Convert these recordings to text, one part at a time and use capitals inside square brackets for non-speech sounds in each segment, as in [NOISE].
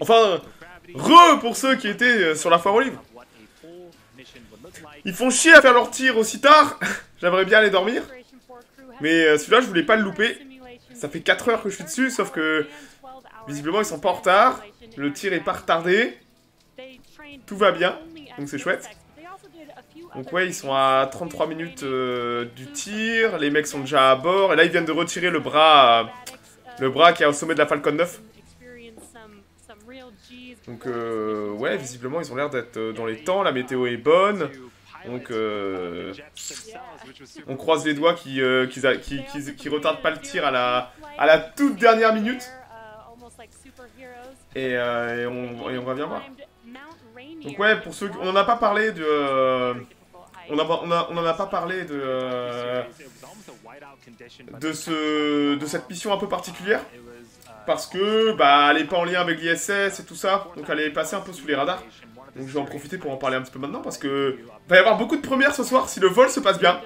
Enfin, re pour ceux qui étaient euh, sur la foire au livre. Ils font chier à faire leur tir aussi tard. [LAUGHS] J'aimerais bien aller dormir. Mais euh, celui-là, je voulais pas le louper. Ça fait 4 heures que je suis dessus, sauf que visiblement, ils sont pas en retard. Le tir est pas retardé. Tout va bien, donc c'est chouette. Donc ouais, ils sont à 33 minutes euh, du tir. Les mecs sont déjà à bord. Et là, ils viennent de retirer le bras, le bras qui est au sommet de la Falcon 9. Donc euh, ouais, visiblement, ils ont l'air d'être euh, dans les temps. La météo est bonne. Donc euh, on croise les doigts qu'ils euh, qu'ils- qu'ils- qu'ils retardent pas le tir à la, à la toute dernière minute. Et, euh, on, et on va bien voir. Donc ouais, pour ceux qui- on en a pas parlé de... euh, on, a, on, a- a pas parlé de... euh, de, ce, de cette mission un peu particulière. Parce que, bah, elle est pas en lien avec l'ISS et tout ça. Donc elle est passée un peu sous les radars. Donc je vais en profiter pour en parler un petit peu maintenant parce que va y avoir beaucoup de premières ce soir si le vol se passe bien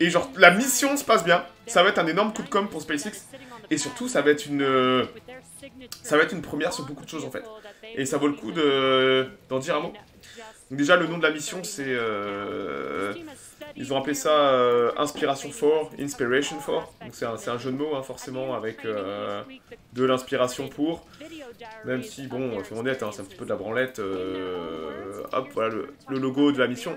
et genre la mission se passe bien. Ça va être un énorme coup de com pour SpaceX et surtout ça va être une euh, ça va être une première sur beaucoup de choses en fait. Et ça vaut le coup de d'en dire un mot. Donc déjà le nom de la mission c'est euh, ils ont appelé ça euh, Inspiration 4, Inspiration 4. Donc c'est un, un jeu de mots hein, forcément avec euh, de l'inspiration pour. Même si, bon, soyons honnêtes, hein, c'est un petit peu de la branlette. euh, hop, voilà le, logo de la mission.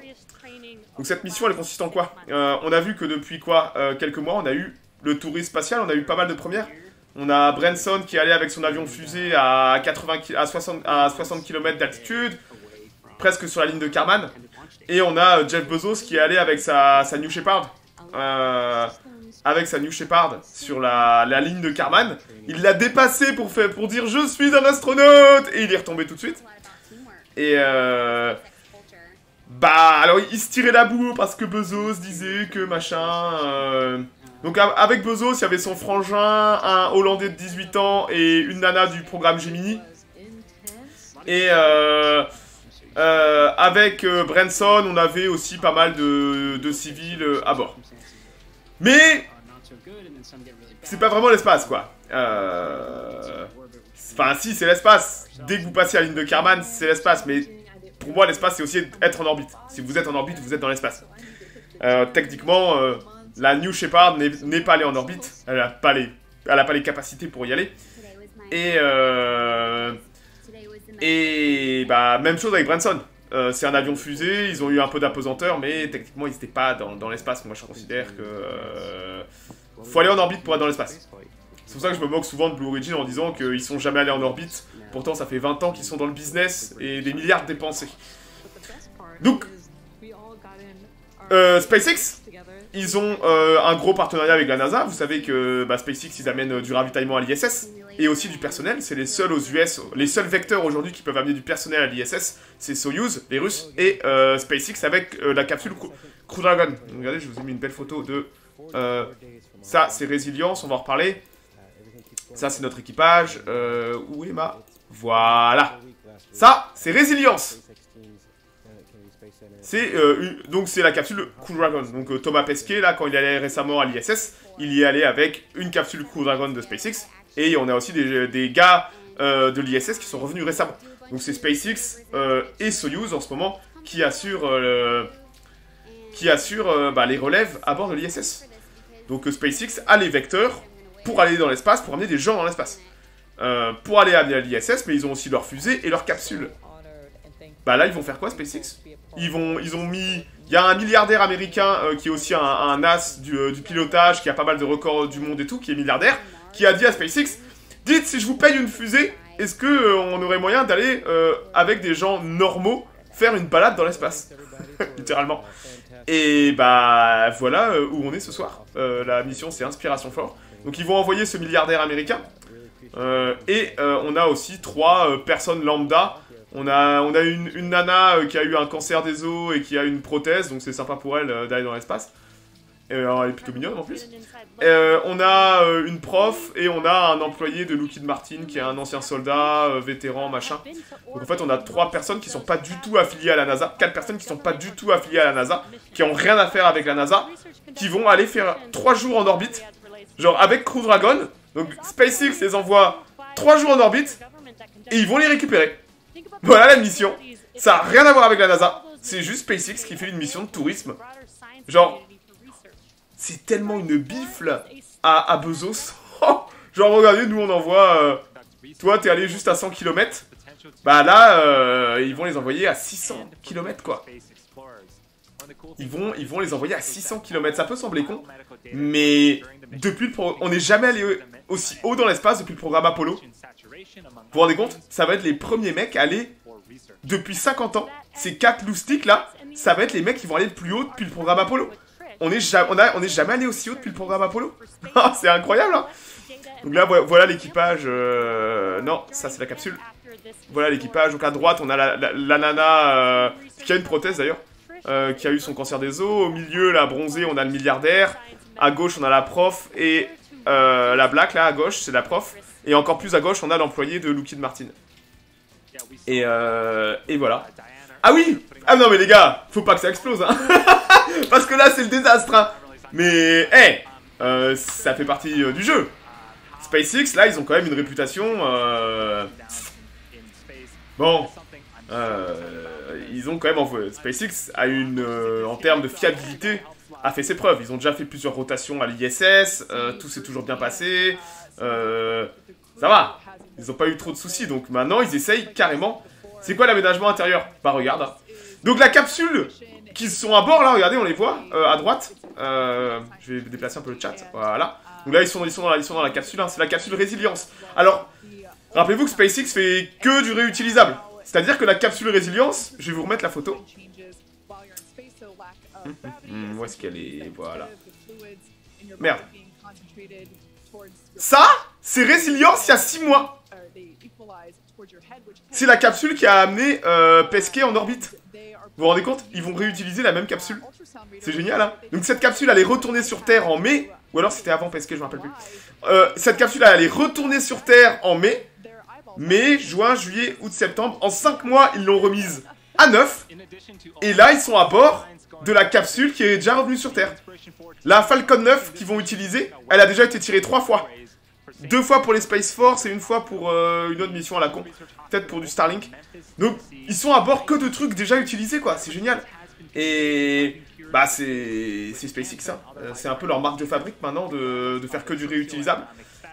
Donc cette mission, elle consiste en quoi? Euh, On a vu que depuis quoi euh, Quelques mois, on a eu le tourisme spatial, on a eu pas mal de premières. On a Branson qui est allé avec son avion fusée à, 80 ki- à 60, à 60 km d'altitude, presque sur la ligne de Karman. Et on a euh, Jeff Bezos qui est allé avec sa, New Shepard. euh, avec sa New Shepard sur la, ligne de Karman. Il l'a dépassé pour, faire, pour dire je suis un astronaute et il est retombé tout de suite. Et euh, bah alors il se tirait la boue parce que Bezos disait que machin. euh, Donc avec Bezos il y avait son frangin, un Hollandais de 18 ans et une nana du programme Gemini. Et euh, euh, avec euh, Branson on avait aussi pas mal de, civils euh, à bord. Mais c'est pas vraiment l'espace, quoi. Enfin, si, c'est l'espace. Dès que vous passez à la ligne de Karman, c'est l'espace. Mais pour moi, l'espace, c'est aussi être en orbite. Si vous êtes en orbite, vous êtes dans l'espace. Techniquement, la New Shepard n'est pas allée en orbite. Elle a pas les, pas les capacités pour y aller. Et. Et bah, même chose avec Branson. Euh, c'est un avion fusée, ils ont eu un peu d'apesanteur, mais techniquement ils n'étaient pas dans, l'espace. Moi je considère que. euh, faut aller en orbite pour être dans l'espace. C'est pour ça que je me moque souvent de Blue Origin en disant qu'ils sont jamais allés en orbite. Pourtant ça fait 20 ans qu'ils sont dans le business et des milliards dépensés. Donc, euh, SpaceX, ils ont euh, un gros partenariat avec la NASA. Vous savez que bah, SpaceX, ils amènent du ravitaillement à l'ISS et aussi du personnel. C'est les seuls aux US, les seuls vecteurs aujourd'hui qui peuvent amener du personnel à l'ISS. C'est Soyuz, les Russes, et euh, SpaceX avec euh, la capsule Crew Dragon. Regardez, je vous ai mis une belle photo de. euh, ça, c'est résilience, on va en reparler. Ça, c'est notre équipage. Où est ma. Voilà. Ça, c'est résilience. C'est donc c'est la capsule Crew Dragon. Donc Thomas Pesquet là quand il allé récemment à l'ISS, il y allé avec une capsule Crew Dragon de SpaceX et on a aussi des, gars euh, de l'ISS qui sont revenus récemment. Donc c'est SpaceX euh, et Soyuz en ce moment qui assurent euh, qui assurent bah, les relèves à bord de l'ISS. Donc SpaceX a les vecteurs pour aller dans l'espace, pour amener des gens dans l'espace. Pour aller à l'ISS, mais ils ont aussi leur fusée et leur capsule. Bah là, ils vont faire quoi, SpaceX? Ils vont, ils ont mis. Il y a un milliardaire américain qui est aussi un, as du pilotage, qui a pas mal de records du monde et tout, qui est milliardaire, qui a dit à SpaceX Dites, si je vous paye une fusée, est-ce que euh, on aurait moyen d'aller euh, avec des gens normaux faire une balade dans l'espace [LAUGHS] Littéralement. Et bah voilà euh, où on est ce soir. Euh, la mission c'est Inspiration Fort. Donc ils vont envoyer ce milliardaire américain. Et on a aussi trois personnes lambda. On a, on a une, nana qui a eu un cancer des os et qui a une prothèse, donc c'est sympa pour elle d'aller dans l'espace. Et, alors, elle est plutôt mignonne en plus. Euh, on a euh, une prof et on a un employé de Lockheed Martin qui est un ancien soldat, euh, vétéran, machin. Donc en fait, on a trois personnes qui sont pas du tout affiliées à la NASA, quatre personnes qui sont pas du tout affiliées à la NASA, qui ont rien à faire avec la NASA, qui vont aller faire trois jours en orbite, genre avec Crew Dragon. Donc SpaceX les envoie trois jours en orbite et ils vont les récupérer. Voilà la mission. Ça n'a rien à voir avec la NASA. C'est juste SpaceX qui fait une mission de tourisme. Genre, c'est tellement une bifle à, Bezos. [LAUGHS] Genre, regardez, nous on envoie... Euh, toi, t'es allé juste à 100 km. Bah là, euh, ils vont les envoyer à 600 km, quoi. Ils vont, ils vont les envoyer à 600 km. Ça peut sembler con, mais depuis le on n'est jamais allé aussi haut dans l'espace depuis le programme Apollo. Vous vous rendez compte? Ça va être les premiers mecs à aller depuis 50 ans. Ces quatre loustiques là, ça va être les mecs qui vont aller le plus haut depuis le programme Apollo. On n'est jamais, on, on jamais allé aussi haut depuis le programme Apollo? [LAUGHS] Ah, c'est incroyable, hein Donc là, voilà l'équipage. Euh, non, ça c'est la capsule. Voilà l'équipage. Donc à droite, on a la, nana euh, qui a une prothèse d'ailleurs. Euh, qui a eu son cancer des os. Au milieu, là, bronzé, on a le milliardaire. À gauche, on a la prof. Et la black, là, à gauche, c'est la prof. Et encore plus à gauche, on a l'employé de Lockheed Martin. Et, et voilà. Ah oui Ah non mais les gars, faut pas que ça explose hein [LAUGHS] Parce que là c'est le désastre hein Mais, hé euh, Ça fait partie euh, du jeu SpaceX, là, ils ont quand même une réputation... Euh... Bon... Ils ont quand même... En... SpaceX a une... En termes de fiabilité, a fait ses preuves. Ils ont déjà fait plusieurs rotations à l'ISS, tout s'est toujours bien passé. ça va Ils n'ont pas eu trop de soucis, donc maintenant ils essayent carrément c'est quoi l'aménagement intérieur? Bah regarde. Donc la capsule qui sont à bord là, regardez, on les voit euh, à droite. Euh, je vais déplacer un peu le chat. Voilà. Donc là ils sont, ils sont, dans, la, dans la capsule. Hein. C'est la capsule résilience. Alors, rappelez-vous que SpaceX fait que du réutilisable. C'est-à-dire que la capsule résilience, je vais vous remettre la photo. Hum, hum, hum, où est-ce qu'elle est? Voilà. Merde. Ça, c'est résilience il y a 6 mois. C'est la capsule qui a amené euh, Pesquet en orbite. Vous vous rendez compte Ils vont réutiliser la même capsule. C'est génial, hein Donc cette capsule allait retourner sur Terre en mai. Ou alors c'était avant Pesquet, je me rappelle plus. Euh, cette capsule allait retourner sur Terre en mai. Mai, juin, juillet, août, septembre. En 5 mois, ils l'ont remise à 9. Et là, ils sont à bord de la capsule qui est déjà revenue sur Terre. La Falcon 9 qu'ils vont utiliser, elle a déjà été tirée 3 fois. Deux fois pour les Space Force et une fois pour euh, une autre mission à la con. Peut-être pour du Starlink. Donc, ils sont à bord que de trucs déjà utilisés, quoi. C'est génial. Et... Bah, c'est SpaceX, hein. Euh, c'est un peu leur marque de fabrique maintenant de, faire que du réutilisable.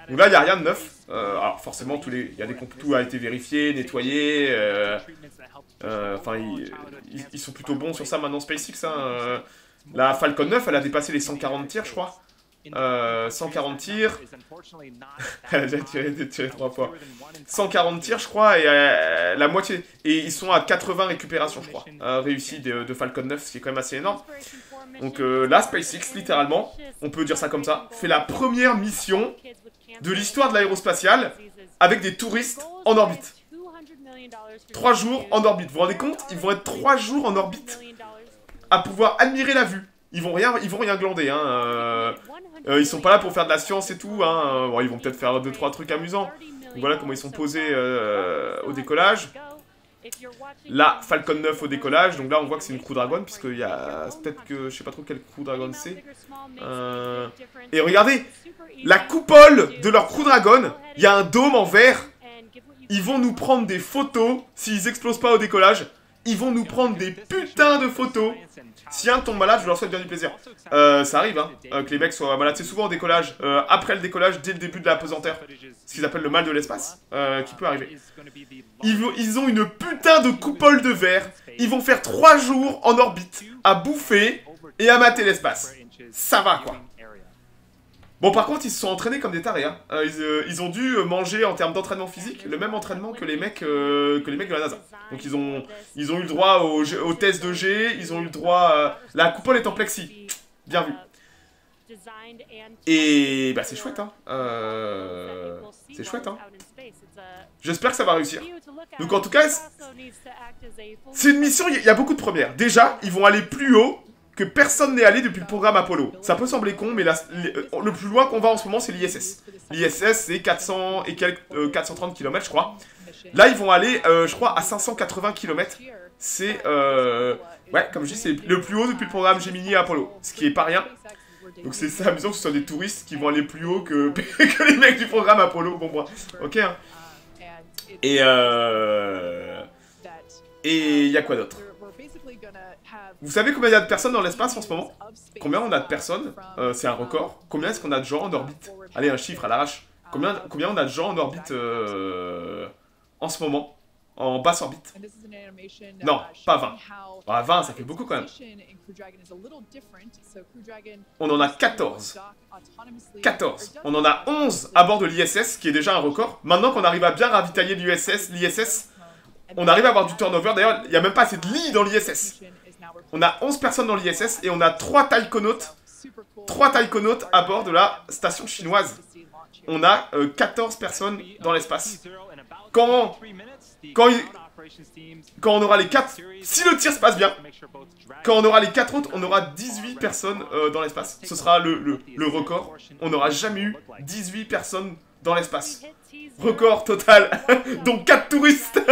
Donc là, il n'y a rien de neuf. Euh, alors, forcément, tous les, y a des tout a été vérifié, nettoyé. Enfin, ils, sont plutôt bons sur ça maintenant, SpaceX. Hein. La Falcon 9, elle a dépassé les 140 tirs, je crois. 140 euh, tirs. [LAUGHS] Elle a déjà tiré, 3 fois. 140 tirs, je crois, et euh, la moitié. Et ils sont à 80 récupérations, je crois, euh, réussi de, Falcon 9, ce qui est quand même assez énorme. Donc là, SpaceX, littéralement, on peut dire ça comme ça, fait la première mission de l'histoire de l'aérospatiale avec des touristes en orbite. 3 jours en orbite. Vous vous rendez compte? Ils vont être 3 jours en orbite à pouvoir admirer la vue. Ils vont rien, ils vont rien glander, hein. Euh, ils sont pas là pour faire de la science et tout, hein. Bon, ils vont peut-être faire 2-3 trucs amusants. voilà comment ils sont posés euh, au décollage. Là, Falcon 9 au décollage. Donc là, on voit que c'est une Crew Dragon, puisqu'il y a... Peut-être que... Je sais pas trop quelle Crew Dragon c'est. Euh, et regardez La coupole de leur Crew Dragon, il y a un dôme en verre. Ils vont nous prendre des photos s'ils explosent pas au décollage. Ils vont nous prendre des putains de photos si un tombe malade, je leur souhaite bien du plaisir. Euh, ça arrive, hein, euh, que les mecs soient malades. C'est souvent au décollage, euh, après le décollage, dès le début de la pesanteur. Ce qu'ils appellent le mal de l'espace, qui peut arriver. Ils, ils, ont une putain de coupole de verre. Ils vont faire 3 jours en orbite, à bouffer et à mater l'espace. Ça va, quoi. Bon, par contre, ils se sont entraînés comme des tarés. Hein. Euh, euh, ils, ont dû manger en termes d'entraînement physique le même entraînement que les mecs, euh, que les mecs de la NASA. Donc ils ont, ils ont eu le droit au, au test de G, ils ont eu le droit... La coupole est en plexi. Bien vu. Et bah c'est chouette, hein. C'est chouette, hein. J'espère que ça va réussir. Donc en tout cas, c'est une mission, il y a beaucoup de premières. Déjà, ils vont aller plus haut que personne n'est allé depuis le programme Apollo. Ça peut sembler con, mais euh, le plus loin qu'on va en ce moment, c'est l'ISS. L'ISS, c'est 400 et quelques, 430 euh, km, je crois. Là, ils vont aller, euh, je crois, à 580 km. C'est, ouais, comme je dis, c'est le plus haut depuis le programme Gemini et Apollo. Ce qui est pas rien. Donc c'est amusant que ce soit des touristes qui vont aller plus haut que, [LAUGHS] les mecs du programme Apollo. Bon, bon, ok, hein. Et. Et il y a quoi d'autre? Vous savez combien il y a de personnes dans l'espace en ce moment? Combien on a de personnes? Euh, C'est un record. Combien est-ce qu'on a de gens en orbite? Allez, un chiffre à l'arrache. Combien, combien on a de gens en orbite euh, en ce moment? En basse orbite? Non, pas 20. Ah, 20, ça fait beaucoup quand même. On en a 14. 14. On en a 11 à bord de l'ISS, qui est déjà un record. Maintenant qu'on arrive à bien ravitailler l'ISS, l'ISS, on arrive à avoir du turnover. D'ailleurs, il n'y a même pas assez de lits dans l'ISS. On a 11 personnes dans l'ISS et on a 3 taïkonautes. 3 taïkonautes à bord de la station chinoise. On a 14 euh, personnes dans l'espace. Quand, quand, quand on aura les 4... Si le tir se passe bien, quand on aura les 4 autres, on aura 18 personnes euh, dans l'espace. Ce sera le, le record. On n'aura jamais eu 18 personnes dans l'espace. Record total. [LAUGHS] Donc 4 touristes. [LAUGHS]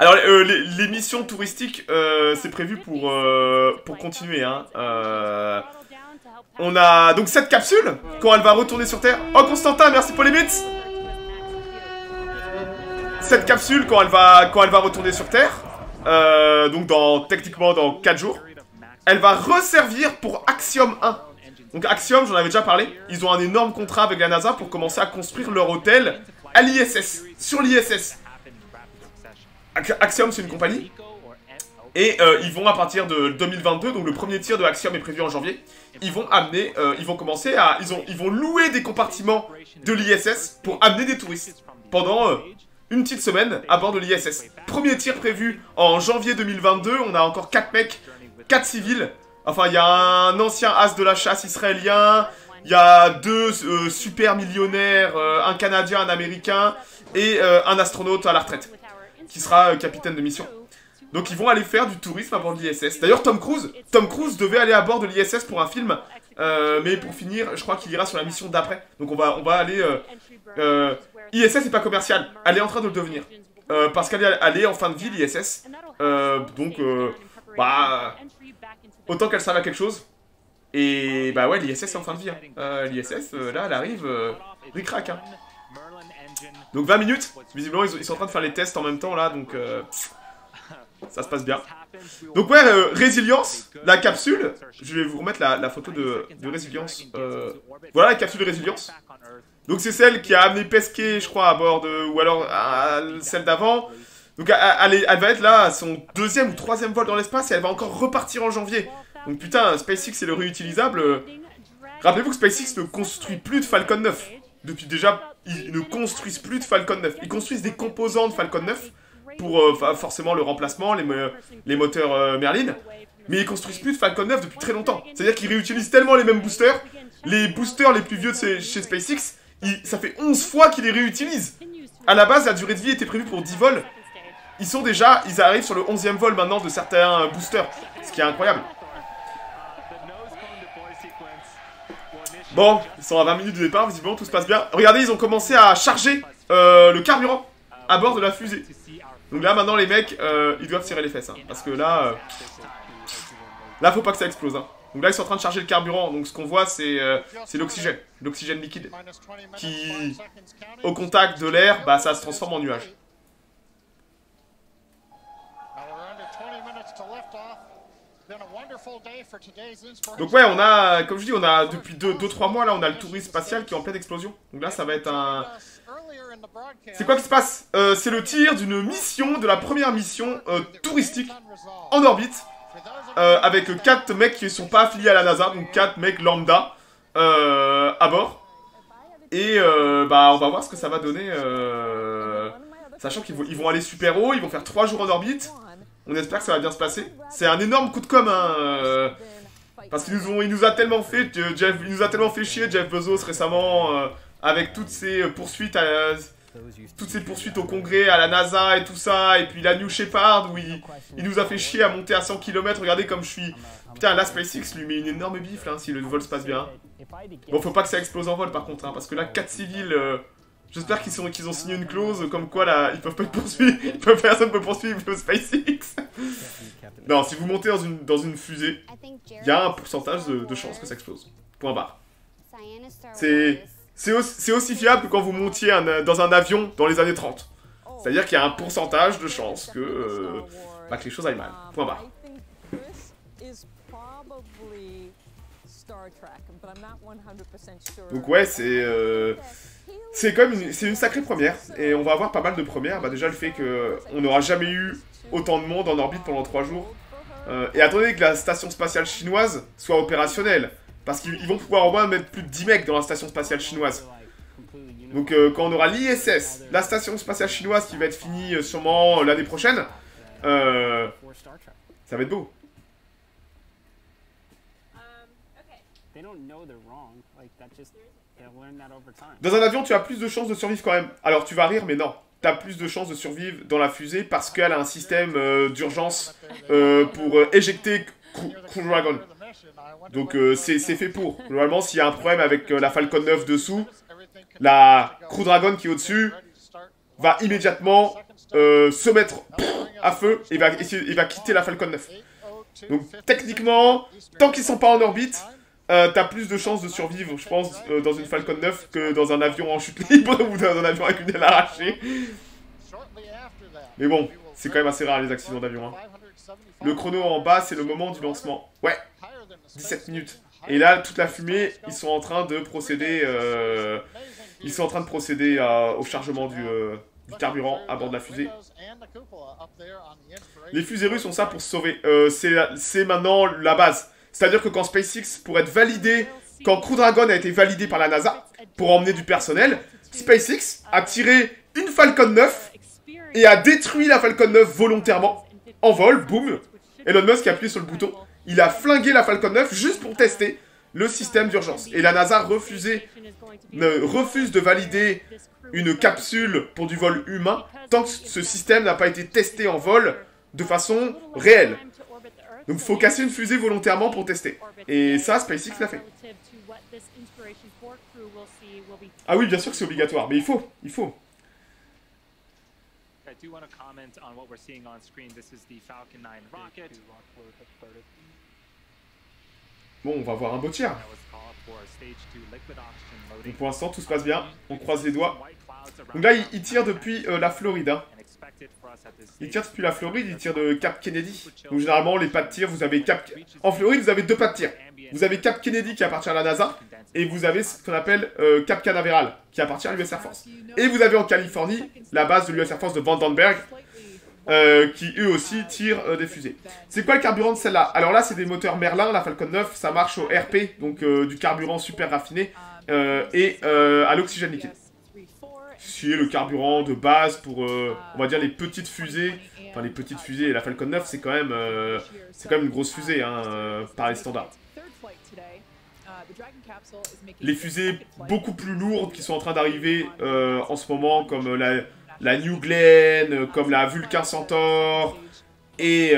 Alors, euh, les, missions touristiques, euh, c'est prévu pour, euh, pour continuer. Hein. on a donc cette capsule, quand elle va retourner sur Terre. Oh, Constantin, merci pour les bits Cette capsule, quand elle va, quand elle va retourner sur Terre, donc dans, techniquement dans 4 jours, elle va resservir pour Axiom 1. Donc Axiom, j'en avais déjà parlé, ils ont un énorme contrat avec la NASA pour commencer à construire leur hôtel à l'ISS, sur l'ISS. Axiom, c'est une compagnie. Et euh, ils vont à partir de 2022, donc le premier tir de Axiom est prévu en janvier. Ils vont amener, euh, ils vont commencer à, ils ont, ils vont louer des compartiments de l'ISS pour amener des touristes pendant euh, une petite semaine à bord de l'ISS. Premier tir prévu en janvier 2022. On a encore 4 mecs, 4 civils Enfin, il y a un ancien as de la chasse israélien, il y a deux euh, super millionnaires, euh, un Canadien, un Américain, et euh, un astronaute à la retraite, qui sera capitaine de mission. Donc ils vont aller faire du tourisme à bord de l'ISS. D'ailleurs, Tom Cruise, Tom Cruise devait aller à bord de l'ISS pour un film, mais pour finir, je crois qu'il ira sur la mission d'après. Donc on va, on va aller... ISS n'est pas commercial, elle est en train de le devenir. parce qu'elle est, est, en fin de vie, l'ISS. donc, bah autant qu'elle serve à quelque chose. Et bah ouais, l'ISS est en fin de vie. Euh, L'ISS, euh, là, elle arrive, euh, ric-rac. Hein. Donc 20 minutes. Visiblement, ils, sont en train de faire les tests en même temps, là, donc euh, ça se passe bien. Donc ouais, résilience, la capsule. Je vais vous remettre la, photo de, résilience. voilà la capsule de résilience. Donc c'est celle qui a amené Pesquet, je crois, à bord. Ou alors celle d'avant. Donc elle, va être là à son deuxième ou troisième vol dans l'espace et elle va encore repartir en janvier. Donc putain, SpaceX c'est le réutilisable. Rappelez-vous que SpaceX ne construit plus de Falcon 9. Depuis déjà, ils ne construisent plus de Falcon 9. Ils construisent des composants de Falcon 9 pour euh, forcément le remplacement, les, les moteurs euh, Merlin. Mais ils construisent plus de Falcon 9 depuis très longtemps. C'est-à-dire qu'ils réutilisent tellement les mêmes boosters. Les boosters les plus vieux de chez SpaceX, ça fait 11 fois qu'ils les réutilisent. À la base, la durée de vie était prévue pour 10 vols ils sont déjà, ils arrivent sur le 11e vol maintenant de certains boosters, ce qui est incroyable. Bon, ils sont à 20 minutes du départ, visiblement tout se passe bien. Regardez, ils ont commencé à charger euh, le carburant à bord de la fusée. Donc là, maintenant, les mecs, euh, ils doivent tirer les fesses. Hein, parce que là, euh, là, faut pas que ça explose. Hein. Donc là, ils sont en train de charger le carburant. Donc ce qu'on voit, c'est l'oxygène. L'oxygène liquide. Qui, au contact de l'air, bah, ça se transforme en nuage. Donc ouais, on a, comme je dis, on a depuis 2-3 mois là, on a le tourisme spatial qui est en pleine explosion. Donc là, ça va être un... C'est quoi qui se passe? Euh, C'est le tir d'une mission, de la première mission euh, touristique en orbite, euh, avec 4 mecs qui ne sont pas affiliés à la NASA, donc 4 mecs lambda à bord. Et bah, on va voir ce que ça va donner, sachant qu'ils vont, ils vont aller super haut, ils vont faire 3 jours en orbite. On espère que ça va bien se passer. C'est un énorme coup de com', hein, euh, parce qu'il nous, nous a tellement fait, Jeff, il nous a tellement fait chier, Jeff Bezos, récemment, euh, avec toutes ces poursuites toutes ces poursuites au congrès, à la NASA et tout ça, et puis la New Shepard où il, nous a fait chier à monter à 100 km, regardez comme je suis... Putain, là SpaceX lui met une énorme bifle là, si le vol se passe bien. Bon, faut pas que ça explose en vol par contre, hein, parce que là, 4 civils... Euh, J'espère qu'ils qu'ils ont signé une clause comme quoi là, ils peuvent pas être poursuivis, [LAUGHS] ils peuvent, personne peut poursuivre le SpaceX. [LAUGHS] non, si vous montez dans une, dans une fusée, il y a un pourcentage de, de chances que ça explose. Point barre. C'est c'est aussi, fiable que quand vous montiez dans un avion dans les années 30. C'est-à-dire qu'il y a un pourcentage de chances que, euh, bah, que les choses aillent mal. Point barre. Donc ouais, c'est euh, c'est quand même une, une sacrée première et on va avoir pas mal de premières. Bah déjà le fait que on n'aura jamais eu autant de monde en orbite pendant 3 jours. Euh, et attendez que la station spatiale chinoise soit opérationnelle. Parce qu'ils vont pouvoir au moins mettre plus de 10 mecs dans la station spatiale chinoise. Donc euh, quand on aura l'ISS, la station spatiale chinoise qui va être finie euh, sûrement l'année prochaine, ça va être beau. Dans un avion, tu as plus de chances de survivre quand même. Alors tu vas rire, mais non t'as plus de chances de survivre dans la fusée parce qu'elle a un système euh, d'urgence euh, pour euh, éjecter Crew Dragon. Donc c'est fait pour. Normalement, s'il y a un problème avec la Falcon 9 dessous, la Crew Dragon qui est au-dessus va immédiatement se mettre à feu et va, et va quitter la Falcon 9. Donc techniquement, tant qu'ils sont pas en orbite, t'as plus de chances de survivre, je pense, dans une Falcon 9 que dans un avion en chute libre [LAUGHS] ou dans un avion avec une aile arrachée. Mais bon, c'est quand même assez rare les accidents d'avion. Hein. Le chrono en bas, c'est le moment du lancement. Ouais, 17 minutes. Et là, toute la fumée, ils sont en train de procéder, euh, ils sont en train de procéder au chargement du, euh, carburant à bord de la fusée. Les fusées russes sont ça pour se sauver. Euh, c'est maintenant la base. C'est-à-dire que quand SpaceX, pour être validé, quand Crew Dragon a été validé par la NASA, pour emmener du personnel, SpaceX a tiré une Falcon 9 et a détruit la Falcon 9 volontairement, en vol, boum. Elon Musk a appuyé sur le bouton. Il a flingué la Falcon 9 juste pour tester le système d'urgence. Et la NASA refuse de valider une capsule pour du vol humain tant que ce système n'a pas été testé en vol de façon réelle. Donc faut casser une fusée volontairement pour tester. Et ça, SpaceX l'a fait. Ah oui, bien sûr que c'est obligatoire, mais il faut, il faut. Bon, on va voir un beau tir. Donc pour l'instant, tout se passe bien. On croise les doigts. Donc là, il, tire depuis euh, la Floride. Hein. Il tire depuis la Floride, il tire de Cap Kennedy. Donc généralement, les pas de tir, vous avez Cap... En Floride, vous avez deux pas de tir. Vous avez Cap Kennedy qui appartient à la NASA, et vous avez ce qu'on appelle euh, Cap Canaveral, qui appartient à l'US Air Force. Et vous avez en Californie la base de l'US Air Force de Vandenberg, euh, qui eux aussi tirent euh, des fusées. C'est quoi le carburant de celle-là? Alors là, c'est des moteurs Merlin, la Falcon 9, ça marche au RP, donc du carburant super raffiné, et à l'oxygène liquide qui est le carburant de base pour, euh, on va dire, les petites fusées. Enfin, les petites fusées. La Falcon 9, c'est quand même, euh, c'est quand même une grosse fusée, hein, euh, par les standards. Les fusées beaucoup plus lourdes qui sont en train d'arriver en ce moment, comme la, la New Glenn, comme la Vulcan Centaur et,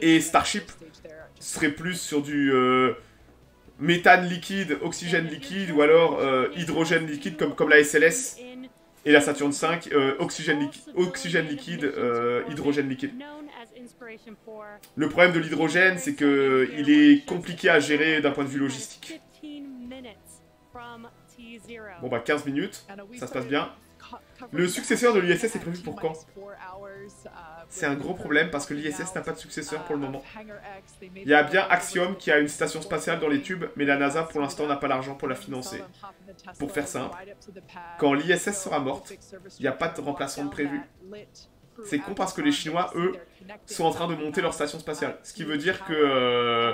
et Starship, seraient plus sur du méthane liquide, oxygène liquide ou alors hydrogène liquide comme, comme la SLS et la Saturne 5, euh, oxygène, oxygène, liquide, euh, hydrogène liquide. Le problème de l'hydrogène, c'est que il est compliqué à gérer d'un point de vue logistique. Bon bah 15 minutes, ça se passe bien. Le successeur de l'ISS est prévu pour quand? C'est un gros problème parce que l'ISS n'a pas de successeur pour le moment. Il y a bien Axiom qui a une station spatiale dans les tubes, mais la NASA pour l'instant n'a pas l'argent pour la financer. Pour faire simple, quand l'ISS sera morte, il n'y a pas de remplaçant prévu. C'est con parce que les Chinois, eux, sont en train de monter leur station spatiale. Ce qui veut dire que, euh,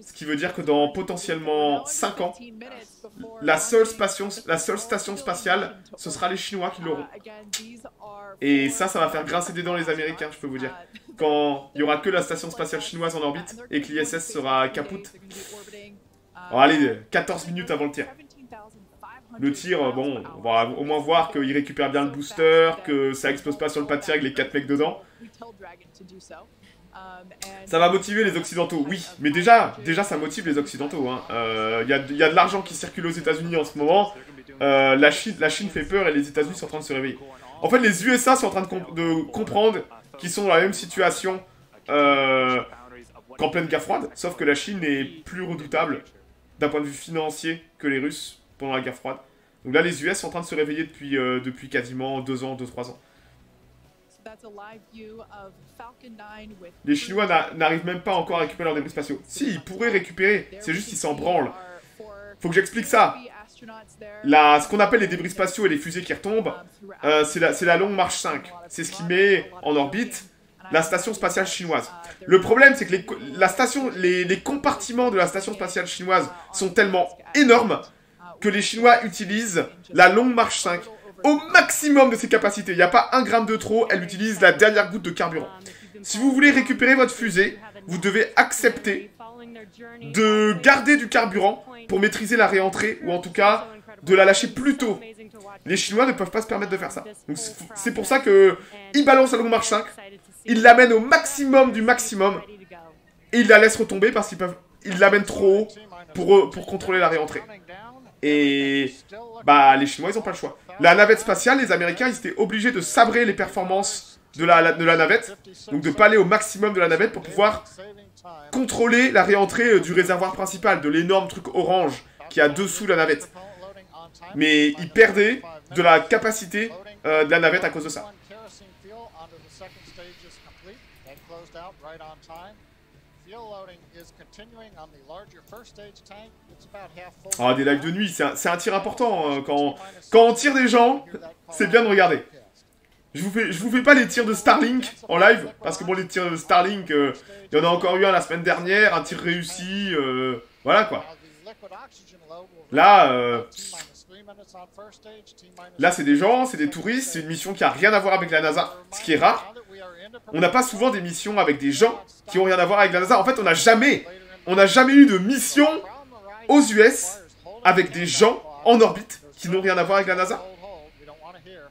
ce qui veut dire que dans potentiellement 5 ans, la seule, station, spatiale, ce sera les Chinois qui l'auront. Et ça, ça va faire grincer des dents les Américains, je peux vous dire. Quand il y aura que la station spatiale chinoise en orbite et que l'ISS sera capoute. Allez, 14 minutes avant le tir. Le tir, bon, on va au moins voir qu'il récupère bien le booster, que ça explose pas sur le pas de tir avec les 4 mecs dedans. Ça va motiver les Occidentaux, oui. Mais déjà, déjà ça motive les Occidentaux. Il hein. euh, y, a, y, a, de l'argent qui circule aux États-Unis en ce moment. Euh, la, Chine, fait peur et les États-Unis sont en train de se réveiller. En fait, les USA sont en train de, comprendre qu'ils sont dans la même situation euh, qu'en pleine guerre froide. Sauf que la Chine est plus redoutable d'un point de vue financier que les Russes pendant la guerre froide. Donc là, les US sont en train de se réveiller depuis, euh, depuis quasiment 2 ans, 2-3 ans. Les Chinois n'arrivent même pas encore à récupérer leurs débris spatiaux. Si, ils pourraient récupérer, c'est juste qu'ils s'en branlent. Faut que j'explique ça. La, ce qu'on appelle les débris spatiaux et les fusées qui retombent, euh, c'est la, la longue marche 5. C'est ce qui met en orbite la station spatiale chinoise. Le problème, c'est que les, la station, les, les, compartiments de la station spatiale chinoise sont tellement énormes que les Chinois utilisent la longue marche 5 au maximum de ses capacités. Il n'y a pas un gramme de trop, elle utilise la dernière goutte de carburant. Si vous voulez récupérer votre fusée, vous devez accepter de garder du carburant pour maîtriser la réentrée, ou en tout cas de la lâcher plus tôt. Les Chinois ne peuvent pas se permettre de faire ça. C'est pour ça que ils balancent la longue marche 5, ils l'amènent au maximum du maximum, et ils la laissent retomber parce qu'ils peuvent, ils l'amènent trop haut pour, pour contrôler la réentrée. Et bah les Chinois ils ont pas le choix. La navette spatiale, les Américains ils étaient obligés de sabrer les performances de la, navette, donc de pas aller au maximum de la navette pour pouvoir contrôler la réentrée euh, du réservoir principal, de l'énorme truc orange qui a dessous la navette. Mais ils perdaient de la capacité euh, de la navette à cause de ça. Ah, des lives de nuit, c'est un, tir important. Hein. Quand, quand on tire des gens, c'est bien de regarder. Je vous, fais, je vous fais pas les tirs de Starlink en live, parce que bon, les tirs de Starlink, euh, il y en a encore eu un la semaine dernière, un tir réussi, euh, voilà quoi. Là, euh, là c'est des gens, c'est des touristes, c'est une mission qui a rien à voir avec la NASA, ce qui est rare. On n'a pas souvent des missions avec des gens qui ont rien à voir avec la NASA. En fait, on n'a jamais, on n'a jamais eu de mission aux US avec des gens en orbite qui n'ont rien à voir avec la NASA.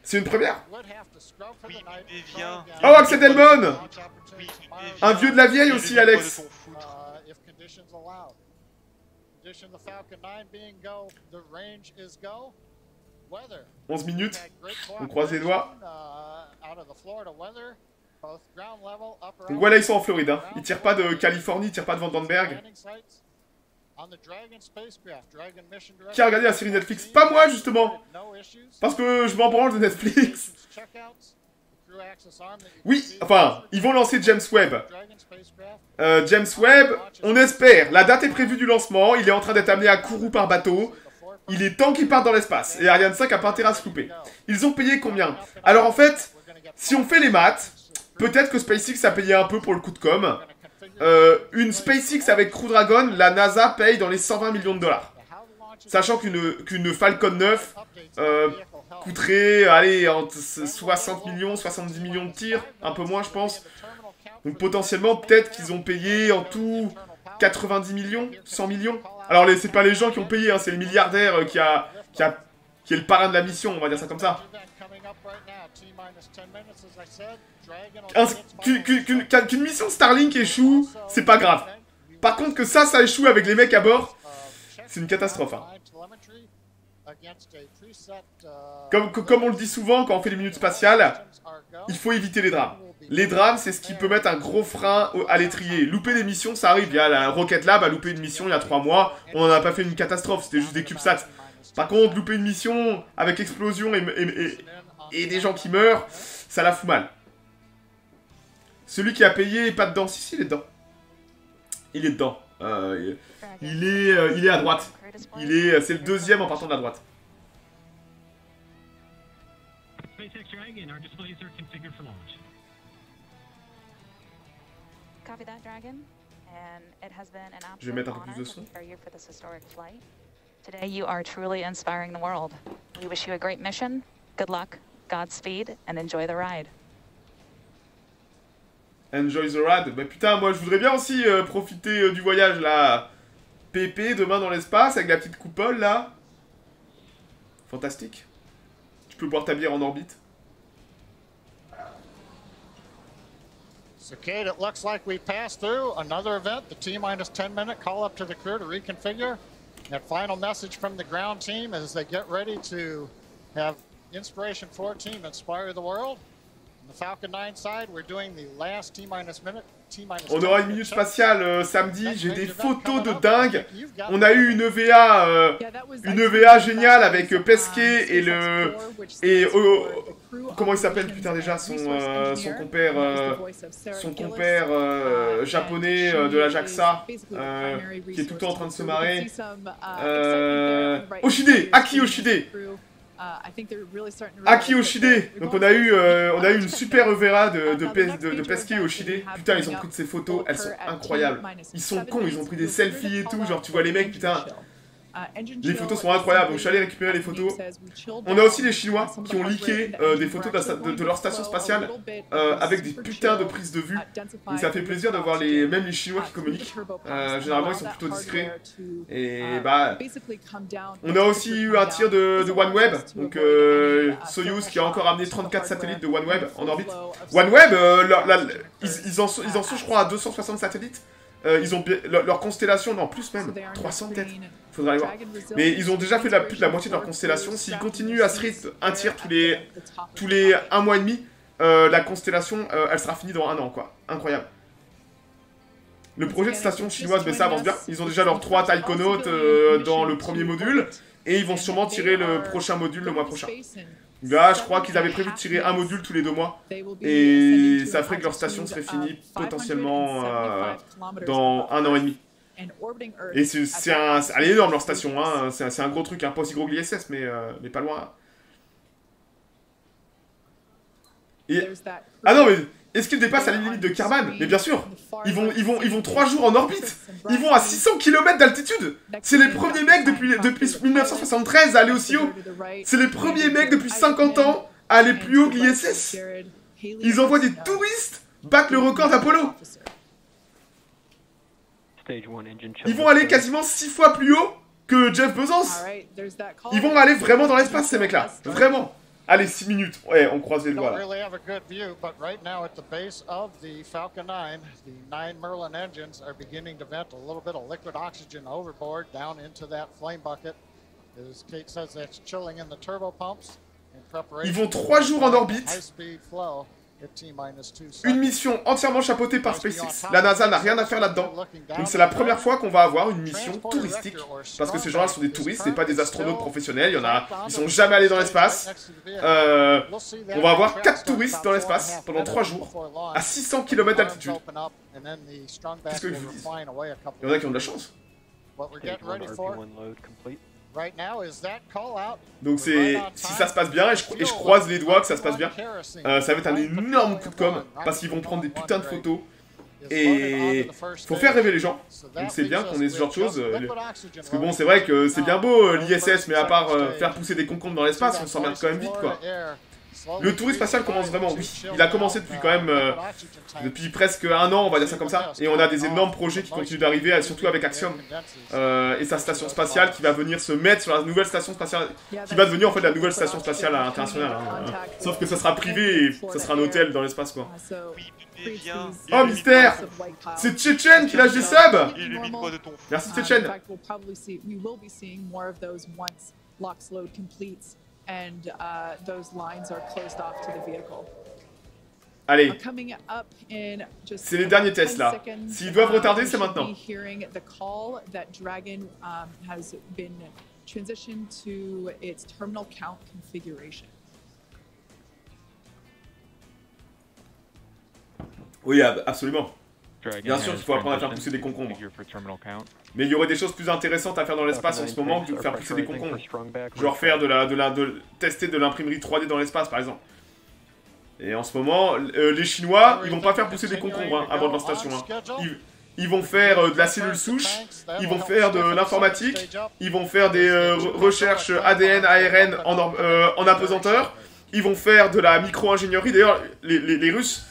C'est une première. Oh, Axel Delmon Un vieux de la vieille aussi, Alex 11 minutes. On croise les doigts. Donc voilà, ils sont en Floride. Hein. Ils tirent pas de Californie, ils tirent pas de Vandenberg. Qui a regardé la série Netflix? Pas moi, justement Parce que je m'en branle de Netflix Oui, enfin, ils vont lancer James Webb. Euh, James Webb, on espère. La date est prévue du lancement. Il est en train d'être amené à Kourou par bateau. Il est temps qu'il parte dans l'espace. Et Ariane 5 a pas intérêt à se louper. Ils ont payé combien? Alors en fait, si on fait les maths, peut-être que SpaceX a payé un peu pour le coup de com'. Euh, une SpaceX avec Crew Dragon, la NASA paye dans les 120 millions de dollars. Sachant qu'une Falcon 9 euh, coûterait, allez, entre 60 millions, 70 millions de tirs, un peu moins je pense. Donc potentiellement, peut-être qu'ils ont payé en tout 90 millions, 100 millions. Alors c'est pas les gens qui ont payé, hein, c'est le milliardaire qui a, qui a qui est le parrain de la mission, on va dire ça comme ça. Qu'une mission Starlink échoue, c'est pas grave. Par contre, que ça, ça échoue avec les mecs à bord, c'est une catastrophe. Hein. Comme, on le dit souvent quand on fait les minutes spatiales, il faut éviter les drames. Les drames, c'est ce qui peut mettre un gros frein à l'étrier. Louper des missions, ça arrive. Il y a la Rocket Lab a loupé une mission il y a 3 mois. On n'en a pas fait une catastrophe, c'était juste des CubeSats. Par contre, louper une mission avec explosion et, et des gens qui meurent, ça la fout mal. Celui qui a payé pas dedans. Si, si, il est dedans. Il est dedans. Euh, il, est, euh, il est à droite. Il est, c'est le deuxième en partant de la droite. Je vais mettre un peu plus de son. Today you are truly inspiring the world. We wish you a great mission. Good luck, Godspeed, and enjoy the ride. Enjoy the ride. Bah putain, moi je voudrais bien aussi euh, profiter euh, du voyage là. PP demain dans l'espace avec la petite coupole là. Fantastique. Tu peux boire ta bière en orbite. So Kate, it looks like we passed through another event, the T minus 10 minute call up to the crew to reconfigure. That final message from the ground team as they get ready to have Inspiration 4 team inspire the world. On aura une minute spatiale euh, samedi, j'ai des photos de dingue. On a eu une EVA, euh, une EVA géniale avec euh, Pesquet et le... Et... comment il s'appelle putain déjà son, son compère... son compère japonais de la JAXA, qui est tout le temps en train de se marrer. Oshide Aki Oshide Aki Oshide Donc on a eu, euh, on a eu une super Evera de, de, de, de Pesquet Oshide. Putain, ils ont pris de ces photos, elles sont incroyables. Ils sont cons, ils ont pris des selfies et tout. Genre, tu vois les mecs, putain, les photos sont incroyables, donc je suis allé récupérer les photos. On a aussi les Chinois qui ont leaké euh, des photos de, leur station spatiale euh, avec des putains de prises de vue. Et ça fait plaisir de voir les, même les Chinois qui communiquent. Euh, généralement, ils sont plutôt discrets. Et bah, on a aussi eu un tir de, OneWeb, donc Soyuz qui a encore amené 34 satellites de OneWeb en orbite. OneWeb, ils, ils, en sont, ils en sont, je crois, à 260 satellites. Ils ont leur, constellation, non, plus même, 300 têtes. Faudra aller voir. Mais ils ont déjà fait la, plus de la moitié de leur constellation. S'ils continuent à se un tir tous les, tous les un mois et demi, euh, la constellation, euh, elle sera finie dans un an, quoi. Incroyable. Le projet de station chinoise, mais ça avance bien. Ils ont déjà leurs trois taïkonautes euh, dans le premier module. Et ils vont sûrement tirer le prochain module le mois prochain. Là, je crois qu'ils avaient prévu de tirer un module tous les deux mois. Et ça ferait que leur station serait finie potentiellement dans un an et demi. Et c'est un, elle est énorme leur station, hein. c'est un, gros truc, un pas aussi gros que l'ISS, mais, euh, mais pas loin. Ah non, mais est-ce qu'ils dépassent à la limite de Carbone Mais bien sûr. Ils vont, ils, vont, ils vont 3 jours en orbite. Ils vont à 600 km d'altitude. C'est les premiers mecs depuis, depuis 1973 à aller aussi haut. C'est les premiers mecs depuis 50 ans à aller plus haut que l'ISS. Ils envoient des touristes battre le record d'Apollo. Ils vont aller quasiment 6 fois plus haut que Jeff Bezos. Ils vont aller vraiment dans l'espace, ces mecs-là. Vraiment. Allez, 6 minutes. Ouais, on croise les doigts là. Falcon 9, the nine Merlin engines are beginning to vent a little bit of liquid oxygen overboard down into that flame bucket. As Kate says, that's chilling in the turbo pumps. Ils vont 3 jours en orbite. Une mission entièrement chapeautée par SpaceX. La NASA n'a rien à faire là-dedans. Donc c'est la première fois qu'on va avoir une mission touristique. Parce que ces gens-là sont des touristes, c'est pas des astronautes professionnels. Il y en a, ils sont jamais allés dans l'espace. Euh, on va avoir 4 touristes dans l'espace pendant 3 jours, à 600 km d'altitude. Qu'est-ce que vous dites? Il y en a qui ont de la chance. Donc c'est si ça se passe bien et je, croise les doigts que ça se passe bien, euh, ça va être un énorme coup de com parce qu'ils vont prendre des putains de photos et faut faire rêver les gens. Donc c'est bien qu'on ait ce genre de choses. Euh, parce que bon, c'est vrai que c'est bien beau euh, l'ISS, mais à part faire pousser des concombres dans l'espace, on s'emmerde quand même vite quoi. Le tourisme spatial commence vraiment, oui. Il a commencé depuis quand même, euh, depuis presque un an, on va dire ça comme ça. Et on a des énormes projets qui continuent d'arriver, surtout avec Axiom. Euh, et sa station spatiale qui va venir se mettre sur la nouvelle station spatiale, qui va devenir en fait la nouvelle station spatiale internationale. Hein. Sauf que ça sera privé et ça sera un hôtel dans l'espace quoi. Oh mystère C'est Tchétchène qui lâche des subs Merci Tchétchène and uh, those lines are closed off to the vehicle. Allez, c'est les derniers tests là. S'ils doivent uh, retarder, c'est maintenant. Oui, absolument. Bien sûr qu'il faut apprendre à faire pousser des concombres. Mais il y aurait des choses plus intéressantes à faire dans l'espace en ce moment que de faire pousser des concombres. Genre faire de la, de la, de, tester de l'imprimerie 3D dans l'espace par exemple. Et en ce moment, euh, les Chinois, ils vont pas faire pousser des concombres hein, avant leur station. Hein. Ils, vont faire euh, de la cellule souche, ils vont faire de l'informatique, ils vont faire des euh, recherches ADN, ARN en, en apesanteur, ils vont faire de la micro-ingénierie. D'ailleurs, les, les Russes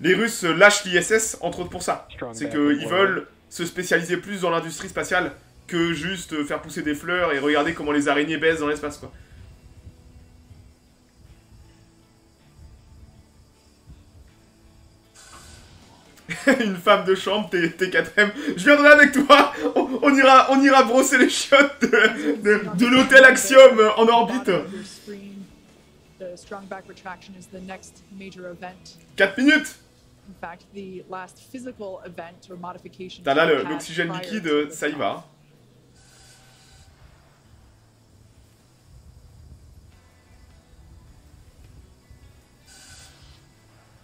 les Russes lâchent l'ISS, entre autres pour ça. C'est qu'ils veulent se spécialiser plus dans l'industrie spatiale que juste faire pousser des fleurs et regarder comment les araignées baissent dans l'espace, quoi. [LAUGHS] Une femme de chambre, t'es quatrième. Je viendrai avec toi. On, ira, on ira brosser les chiottes de, de l'hôtel Axiom en orbite. The strong back retraction is the next major event. 4 minutes In fact, the last physical event or modification. T'as là to le- have l'oxygène liquide, ça y va.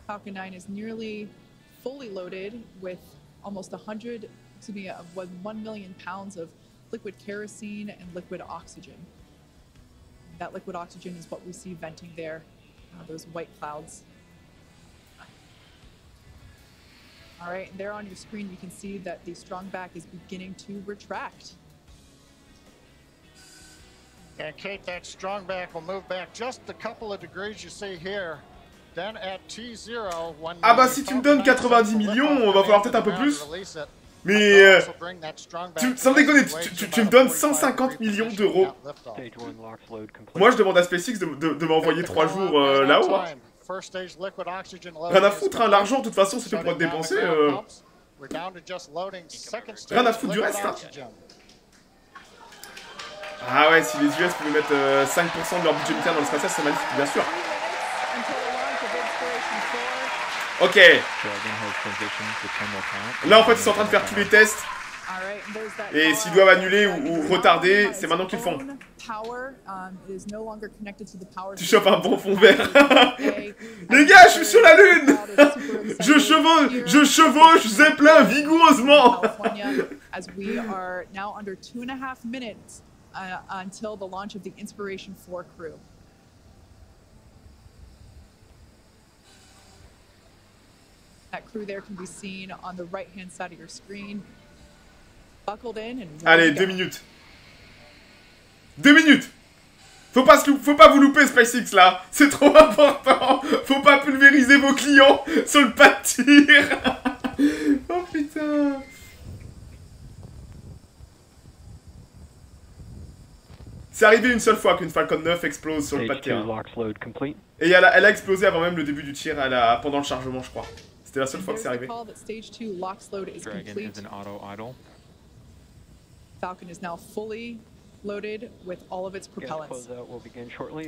Falcon 9 is nearly fully loaded with almost 100, excuse me, of 1 million pounds of liquid kerosene and liquid oxygen. That liquid oxygen is what we see venting there, uh, those white clouds. All right, and there on your screen, you can see that the strong back is beginning to retract. And Kate, that strong back will move back just a couple of degrees you see here. Then at T0, when Ah bah, si tu me donnes 9 90 sets the millions, on va falloir peut-être un peu plus. ground, release it. Mais euh, tu- sans déconner, tu- tu- tu me donnes 45 150 degree millions d'euros. moi je demande à SpaceX de, de- de m'envoyer 3 jours euh, là-haut. hein. First stage liquid oxygen Rien à foutre, hein, l'argent de toute façon c'est fait pour être dépensé. euh. Rien à foutre du reste, hein. Ah ouais, si les US pouvaient mettre euh, 5% de leur budget militaire dans le spatial, c'est magnifique, bien sûr. Until the launch of Inspiration 4. Ok, là en fait ils sont en train de faire tous les tests. Et s'ils doivent annuler ou- ou retarder, c'est maintenant qu'ils font. Tu chopes un bon fond vert. [LAUGHS] Les gars, je suis sur la lune [LAUGHS] Je chevauche, je chevauche Zeppelin vigoureusement California, as we are now under two and a half minutes until the launch of the Inspiration 4 crew. That crew there can be seen on the right hand side of your screen. Allez, deux minutes. Deux minutes faut pas, faut pas vous louper SpaceX là, c'est trop [LAUGHS] important. Faut pas pulvériser vos clients sur le pas de tir. oh putain. C'est arrivé une seule fois qu'une Falcon 9 explose sur le pas de tir. Et elle a, elle a explosé avant même le début du tir, elle a, pendant le chargement je crois. C'était la seule fois que c'est arrivé. Falcon is now fully loaded with all of its propellants.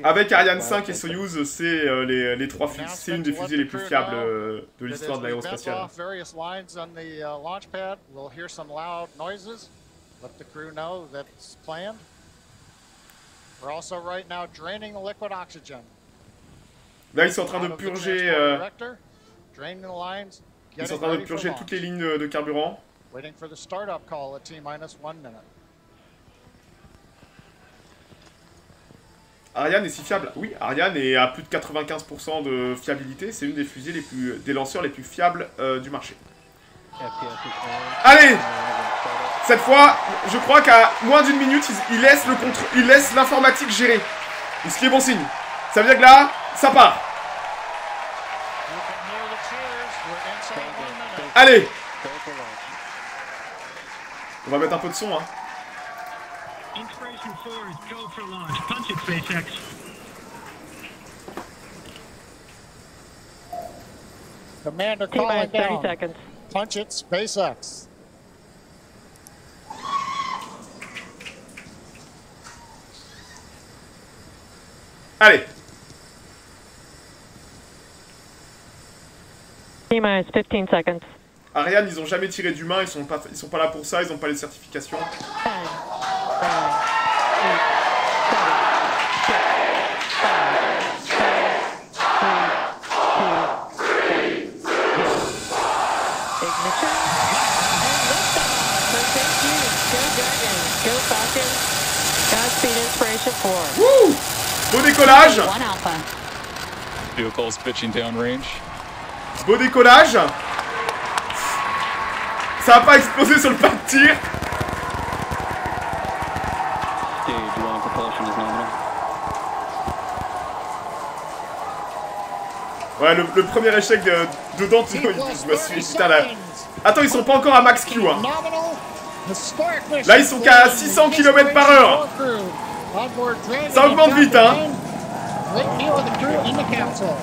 Avec Ariane Last 5 et. Soyuz, c'est euh, les, les trois c'est une des fusées les plus fiables euh, de l'histoire de l'aérospatiale. off various lines on the uh, launch pad, we'll hear some loud noises. Let the crew know that's planned. We're also right now draining the liquid oxygen. Là, ils sont en train de purger, euh, director, draining the lines, ils sont en train de purger toutes les lignes de carburant. Waiting for the startup call at T minus one minute. Ariane est si fiable Oui, Ariane est à plus de 95% de fiabilité. C'est une des fusées les plus, des lanceurs les plus fiables euh, du marché. Allez, cette fois, je crois qu'à moins d'une minute, ils laissent le contre, ils laissent l'informatique gérer. Ce qui est bon signe. Ça veut dire que là, ça part. You on va mettre un peu de son. Hein. Inspiration 4 is go for launch. Punch it, SpaceX. Commander T calling minus 30 down. seconds. Punch it, SpaceX. Allez, T minus 15 seconds. Ariane, ils ont jamais tiré d'humain. Ils sont pas, ils sont pas là pour ça. Ils ont pas les certifications. 10, 9, 8, 7, 6, 5, 4, 3, 2, 1. Ignition. And liftoff. So thank you. Go Dragon. Go Falcon. Godspeed Inspiration 4. Wouh Beau décollage. One Alpha. Vehicles pitching downrange. Beau décollage. Ça a pas explosé sur le pas de tir. Ouais, le, le premier échec de, dedans, tu je me suis 30 putain là. Attends, ils sont pas encore à max Q hein. Là, ils sont qu'à for the 600 kilomètres par heure. Ça augmente vite, hein. Falcon 9. Right here with the crew in the capsule.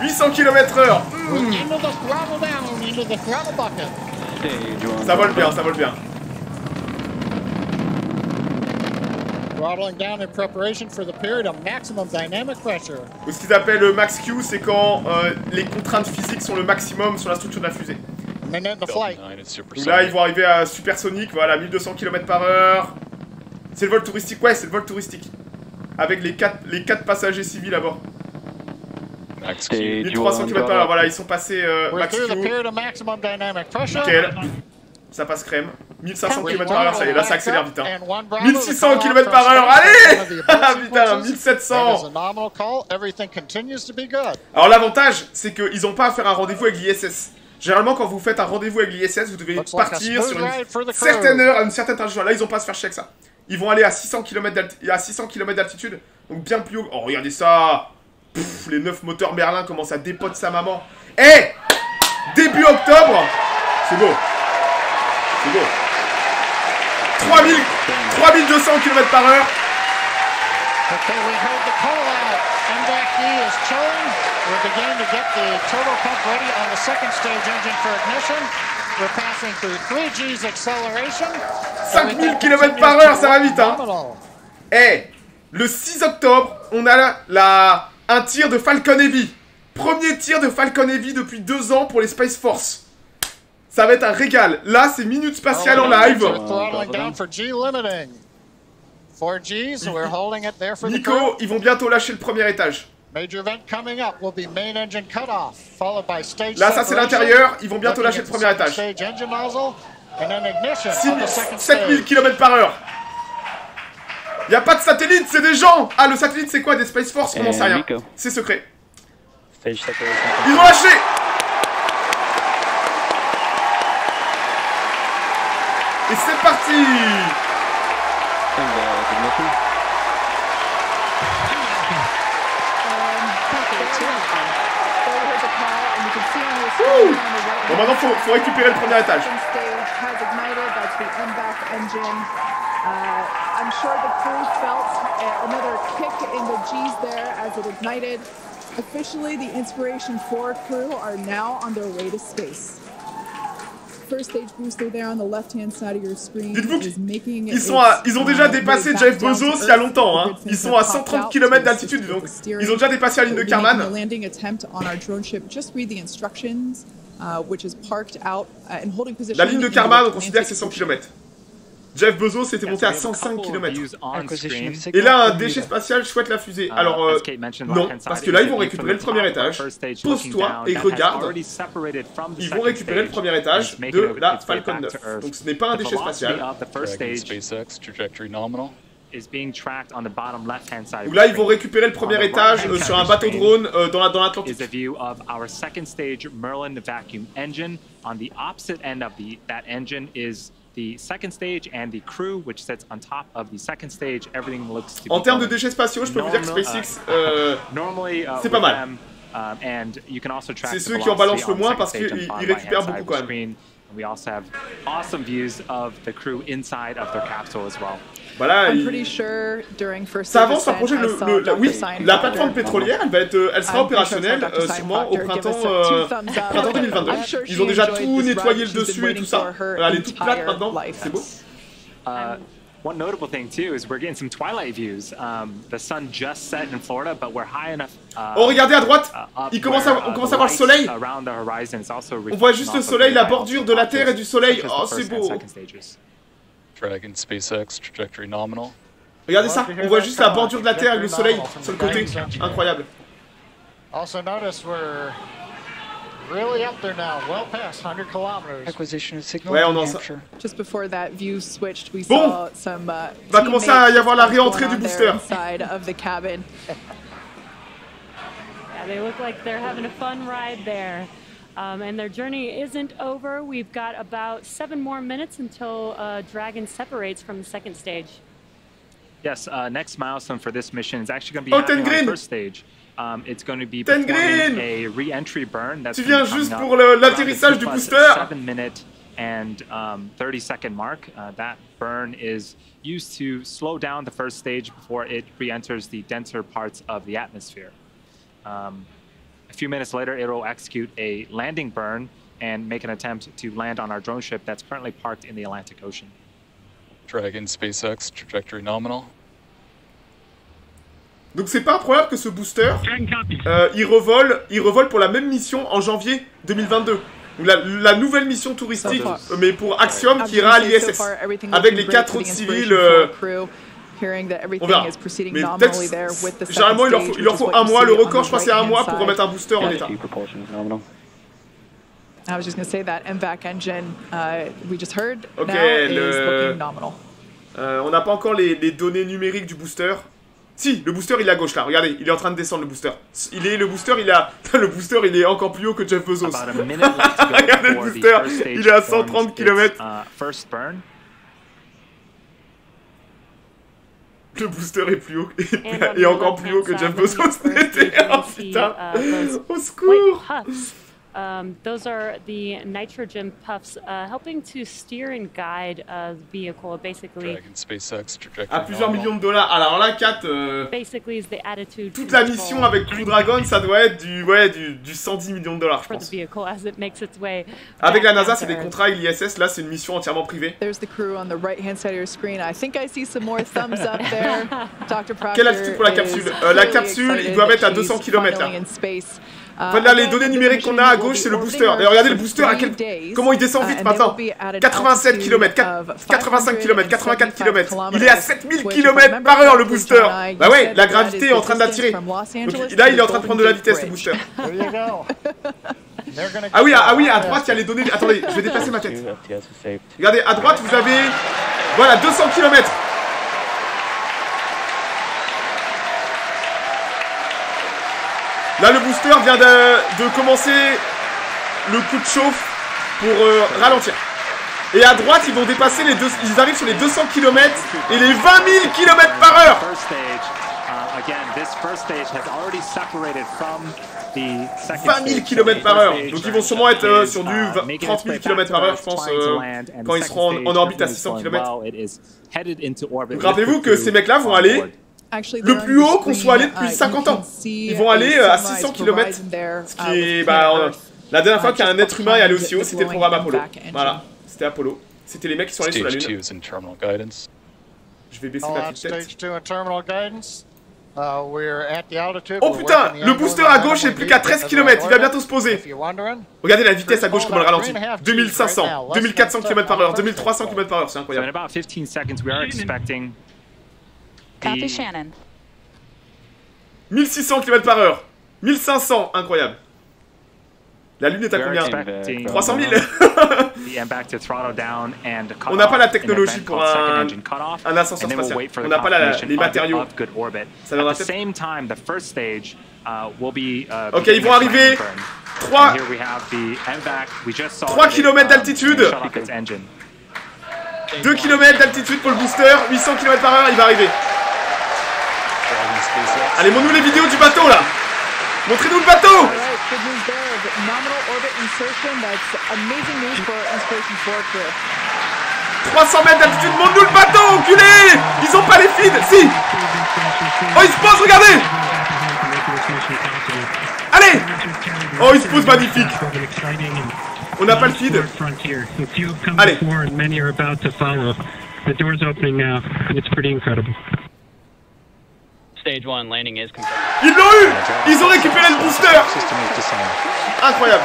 800 km heure. Ça vole bien, ça vole bien. Throttling down in preparation for the period of maximum dynamic pressure. Ou ce qu'ils appellent le max Q, c'est quand euh, les contraintes physiques sont le maximum sur la structure de la fusée. Donc là, ils vont arriver à supersonique, voilà, 1200 km par heure. C'est le vol touristique, ouais, c'est le vol touristique. Avec les 4, les quatre passagers civils à bord. Max Q. Stage 1300 one, km par heure, voilà, ils sont passés euh, max Q. Nickel. Ça passe crème. 1500 With km par heure, ça y est, là, ça accélère vite. up Hein. and one Bravo 1600 to call km par heure, allez [LAUGHS] Putain, sequences. 1700 That is a nominal call. Everything continues to be good. Alors l'avantage, c'est qu'ils n'ont pas à faire un rendez-vous avec l'ISS. Généralement, quand vous faites un rendez-vous avec l'ISS, vous devez partir sur une certaine heure, à une certaine trajectoire. Là, ils ont pas à se faire chier avec ça. Ils vont aller à 600 km d'altitude, donc bien plus haut. Oh, regardez ça Pff, Les 9 moteurs Merlin commencent à dépoter sa maman. Eh Début octobre C'est beau. C'est beau. 3000, 3200 km par heure. Okay, we heard the call out. MVAC-D is chilling. We're beginning to get the turbo pump ready on the second stage engine for ignition. We're passing through 3 G's acceleration. 5000 km par heure, ça va vite, hein. Eh, le 6 octobre, on a la, la- un tir de Falcon Heavy. Premier tir de Falcon Heavy depuis deux ans pour les Space Force. Ça va être un régal. Là, c'est Minute Spatiale en live. We're throttling down for G limiting. 4 G's, we're holding it there for the crew. Nico, ils vont bientôt lâcher le premier étage. Là, ça c'est l'intérieur. Ils vont bientôt lâcher le premier étage. Stage engine nozzle, and then ignition 6 of the second 7000 stage. km par heure. Y a pas de satellite, c'est des gens. Ah, le satellite, c'est quoi Des Space Force? On n'en sait Et rien. C'est secret. Ils ont lâché Et c'est parti uh, ignition. Bon, maintenant, faut, faut récupérer le premier étage. The. Uh, I'm sure the crew felt uh, another kick in the G's there as it ignited. Officially, the Inspiration 4 crew are now on their way to space. First stage booster there on the left-hand side of your screen is making Ils, sont à- ils ont déjà dépassé Jeff Bezos il y a longtemps. Hein. Ils sont à 130 km d'altitude, donc ils ont déjà dépassé la ligne de a Karman. landing attempt on our drone ship. Just read the instructions, uh, which is parked out uh, and holding position. La ligne de the Karman, on considère que c'est 100 Ocean. km. Jeff Bezos était Yeah, monté à we have a 105 couple of km. Et là, un déchet spatial chouette la fusée. Uh, Alors, euh, non, parce side que is là, a ils vont view récupérer le premier top of our étage. Pose-toi et regarde. Ils vont second récupérer le stage premier étage de la Falcon back 9. to Earth. Donc ce n'est pas un déchet spatial. Où of là, ils vont récupérer le premier étage euh, sur un bateau drone euh, dans la- l'Atlantique. a view of our second stage Merlin vacuum engine. On the opposite end of the that engine is the second stage and the crew, which sits on top of the second stage. Everything looks to be En termes de going déchets spatiaux, je peux vous dire que normal, SpaceX, uh, euh, [LAUGHS] normally uh, c'est pas with mal. them, um, and you can also track C'est the ceux qui en velocity balancent le on the moins second parce stage on qu'ils- the bottom ils récupèrent right-hand side beaucoup of quand the même. screen. And we also have awesome views of the crew inside of their capsule as well. Voilà, I'm ils- pretty sure during first ça avance sur le projet. descent, I Le, le- la, oui, la plateforme pétrolière, elle va être, euh, elle sera I'm pretty sure opérationnelle euh, sûrement au printemps, euh, two thumbs up. [LAUGHS] printemps 2022. I'm sure Ils ont déjà tout nettoyé le dessus et tout ça. Elle est toute plate maintenant. C'est beau. Uh, one notable thing too is we're getting some twilight views. Um, the sun just set in Florida, but we're high enough. Uh, Oh, regardez à droite. uh, Il commence à- on uh, commence à voir le soleil. around the horizon is also On voit juste le soleil, la the bordure de la Terre et du soleil. Oh, the c'est beau. Dragon SpaceX trajectory nominal. Regardez ça, on voit juste la bordure de la Terre avec le soleil sur le côté. Incroyable. Also notice we're really up there now, well past 100 kilometers. Acquisition of signal Ouais, on en. Just before that view switched, we Bon. saw some. Uh, Va commencer à y avoir la réentrée du booster. Inside of the cabin. [LAUGHS] Yeah, they look like they're having a fun ride there. Um, and their journey isn't over. We've got about seven more minutes until uh, Dragon separates from the second stage. Yes, uh, next milestone for this mission is actually going to be Oh, happening Ten on the first stage. Um, it's going to be performing a re-entry burn. That's Tu gonna be viens juste pour around the l'atterrissage du booster. Seven minute and um, 30 second mark. Uh, that burn is used to slow down the first stage before it re-enters the denser parts of the atmosphere. Um, a few minutes later, it will execute a landing burn and make an attempt to land on our drone ship that's currently parked in the Atlantic Ocean. Dragon SpaceX trajectory nominal. Donc c'est pas improbable que ce booster, euh, il revole, il revole pour la même mission en janvier 2022. La, la nouvelle mission touristique, mais pour Axiom qui ira à l'ISS, avec les quatre autres civils. euh, on verra. Mais peut-être, généralement, il leur, faut, il leur faut un mois. Le record, je crois, c'est un mois pour remettre un booster en état. I was just going to say that MVAC engine uh, we just heard Ok, now is le- looking nominal. Euh, on n'a pas encore les, les données numériques du booster. Si, le booster il est à gauche là, regardez, il est en train de descendre le booster. Il est, le booster il a, [LAUGHS] le booster il est encore plus haut que Jeff Bezos. [LAUGHS] Regardez le booster, il est à performs 130 its, km. uh, first burn. Le booster est plus haut, et the encore plus haut que Jeff Bezos n'était. [LAUGHS] Oh putain, uh, those au secours. Um, those are the nitrogen puffs uh, helping to steer and guide uh, the vehicle. Basically, Dragon SpaceX trajectory À plusieurs millions de dollars. Alors là, 4, euh, basically is the attitude toute la mission avec Crew Dragon, ça doit être du, ouais, du, du 110 millions de dollars, je for the pense. vehicle as it makes its way. Avec la NASA, c'est des contrats avec l'ISS. Là, c'est une mission entièrement privée. There's the crew on the right-hand side of your screen. I think I see some more thumbs up [LAUGHS] there. Dr. Proctor Quelle attitude pour la capsule Euh, La capsule, il excited doit mettre à that she's 200 km là. Finally in space. Uh, Voilà les données the numériques qu'on a à gauche, c'est le booster. D'ailleurs, regardez le booster à quel... comment il descend vite maintenant. will be at an 87 altitude km, of 85 km, 84 km. 575 Il est à 7000 which, if I km par heure le booster. Bah ouais, la gravité est en train de the l'attirer. là, il est en the train de prendre de la vitesse le booster. Ah oui, ah, oui, à droite, il y a les données. Attendez, je vais [LAUGHS] déplacer ma tête. Regardez, à droite, vous avez. Voilà, 200 km. Là, le booster vient de, de commencer le coup de chauffe pour euh, ralentir. Et à droite, ils vont dépasser les deux. Ils arrivent sur les 200 km et les 20 000 km par heure. First stage. Uh, again, this first stage has already separated from the second 20 000 stage. km par heure. Donc ils vont sûrement être euh, sur du is, uh, 20 making 30 its 000 way km par heure, je pense, euh, quand ils seront en, en orbite à is 600 going km. Rappelez-vous que ces mecs-là vont on aller le plus haut qu'on soit allé depuis uh, you 50 can ans. Ils vont aller euh, à sunrise 600 km. Ce uh, qui est. Bah, la dernière fois uh, qu'un just être humain est allé aussi haut, c'était le programme Apollo. Voilà, c'était Apollo. C'était les mecs qui sont allés sur la Stage 2 Lune. Je vais baisser ma petite tête. Uh. Oh putain, le booster à gauche est plus qu'à beat 13 as km, il va bientôt se poser. Regardez la vitesse à gauche comment elle ralentit. 2500, 2400 km par heure, 2300 km par heure, c'est incroyable. about 15 seconds, we are expecting Copy the Shannon. 1600 km par heure, 1500, incroyable. La Lune est à combien? expecting 300 000 the MBAC to throttle down and cut On n'a pas la technologie pour un- un ascenseur spatial. On n'a pas la- les matériaux. Ça viendra peut-être. uh. Uh, Ok, ils vont arriver. landing burn. 3 And here we have the MVAC. We just saw 3 that it, kilomètres um, d'altitude. shut off its engine. 2 km d'altitude pour le booster, 800 km par heure, il va arriver. Allez, montre-nous les vidéos du bateau là Montrez-nous le bateau All right, good news there. The nominal orbit insertion. That's amazing news for Inspiration 4 crew. 300 mètres d'altitude, montre-nous le bateau, enculé Ils ont pas les feeds, si Oh, il se pose, regardez Allez Oh, il se pose magnifique On n'a pas le feed Frontier. A few have come Allez. before and many are about to follow. The door's opening now. It's pretty incredible. Stage one landing is confirmed. Ils l'ont eu Ils ont récupéré le booster System is designed. Incroyable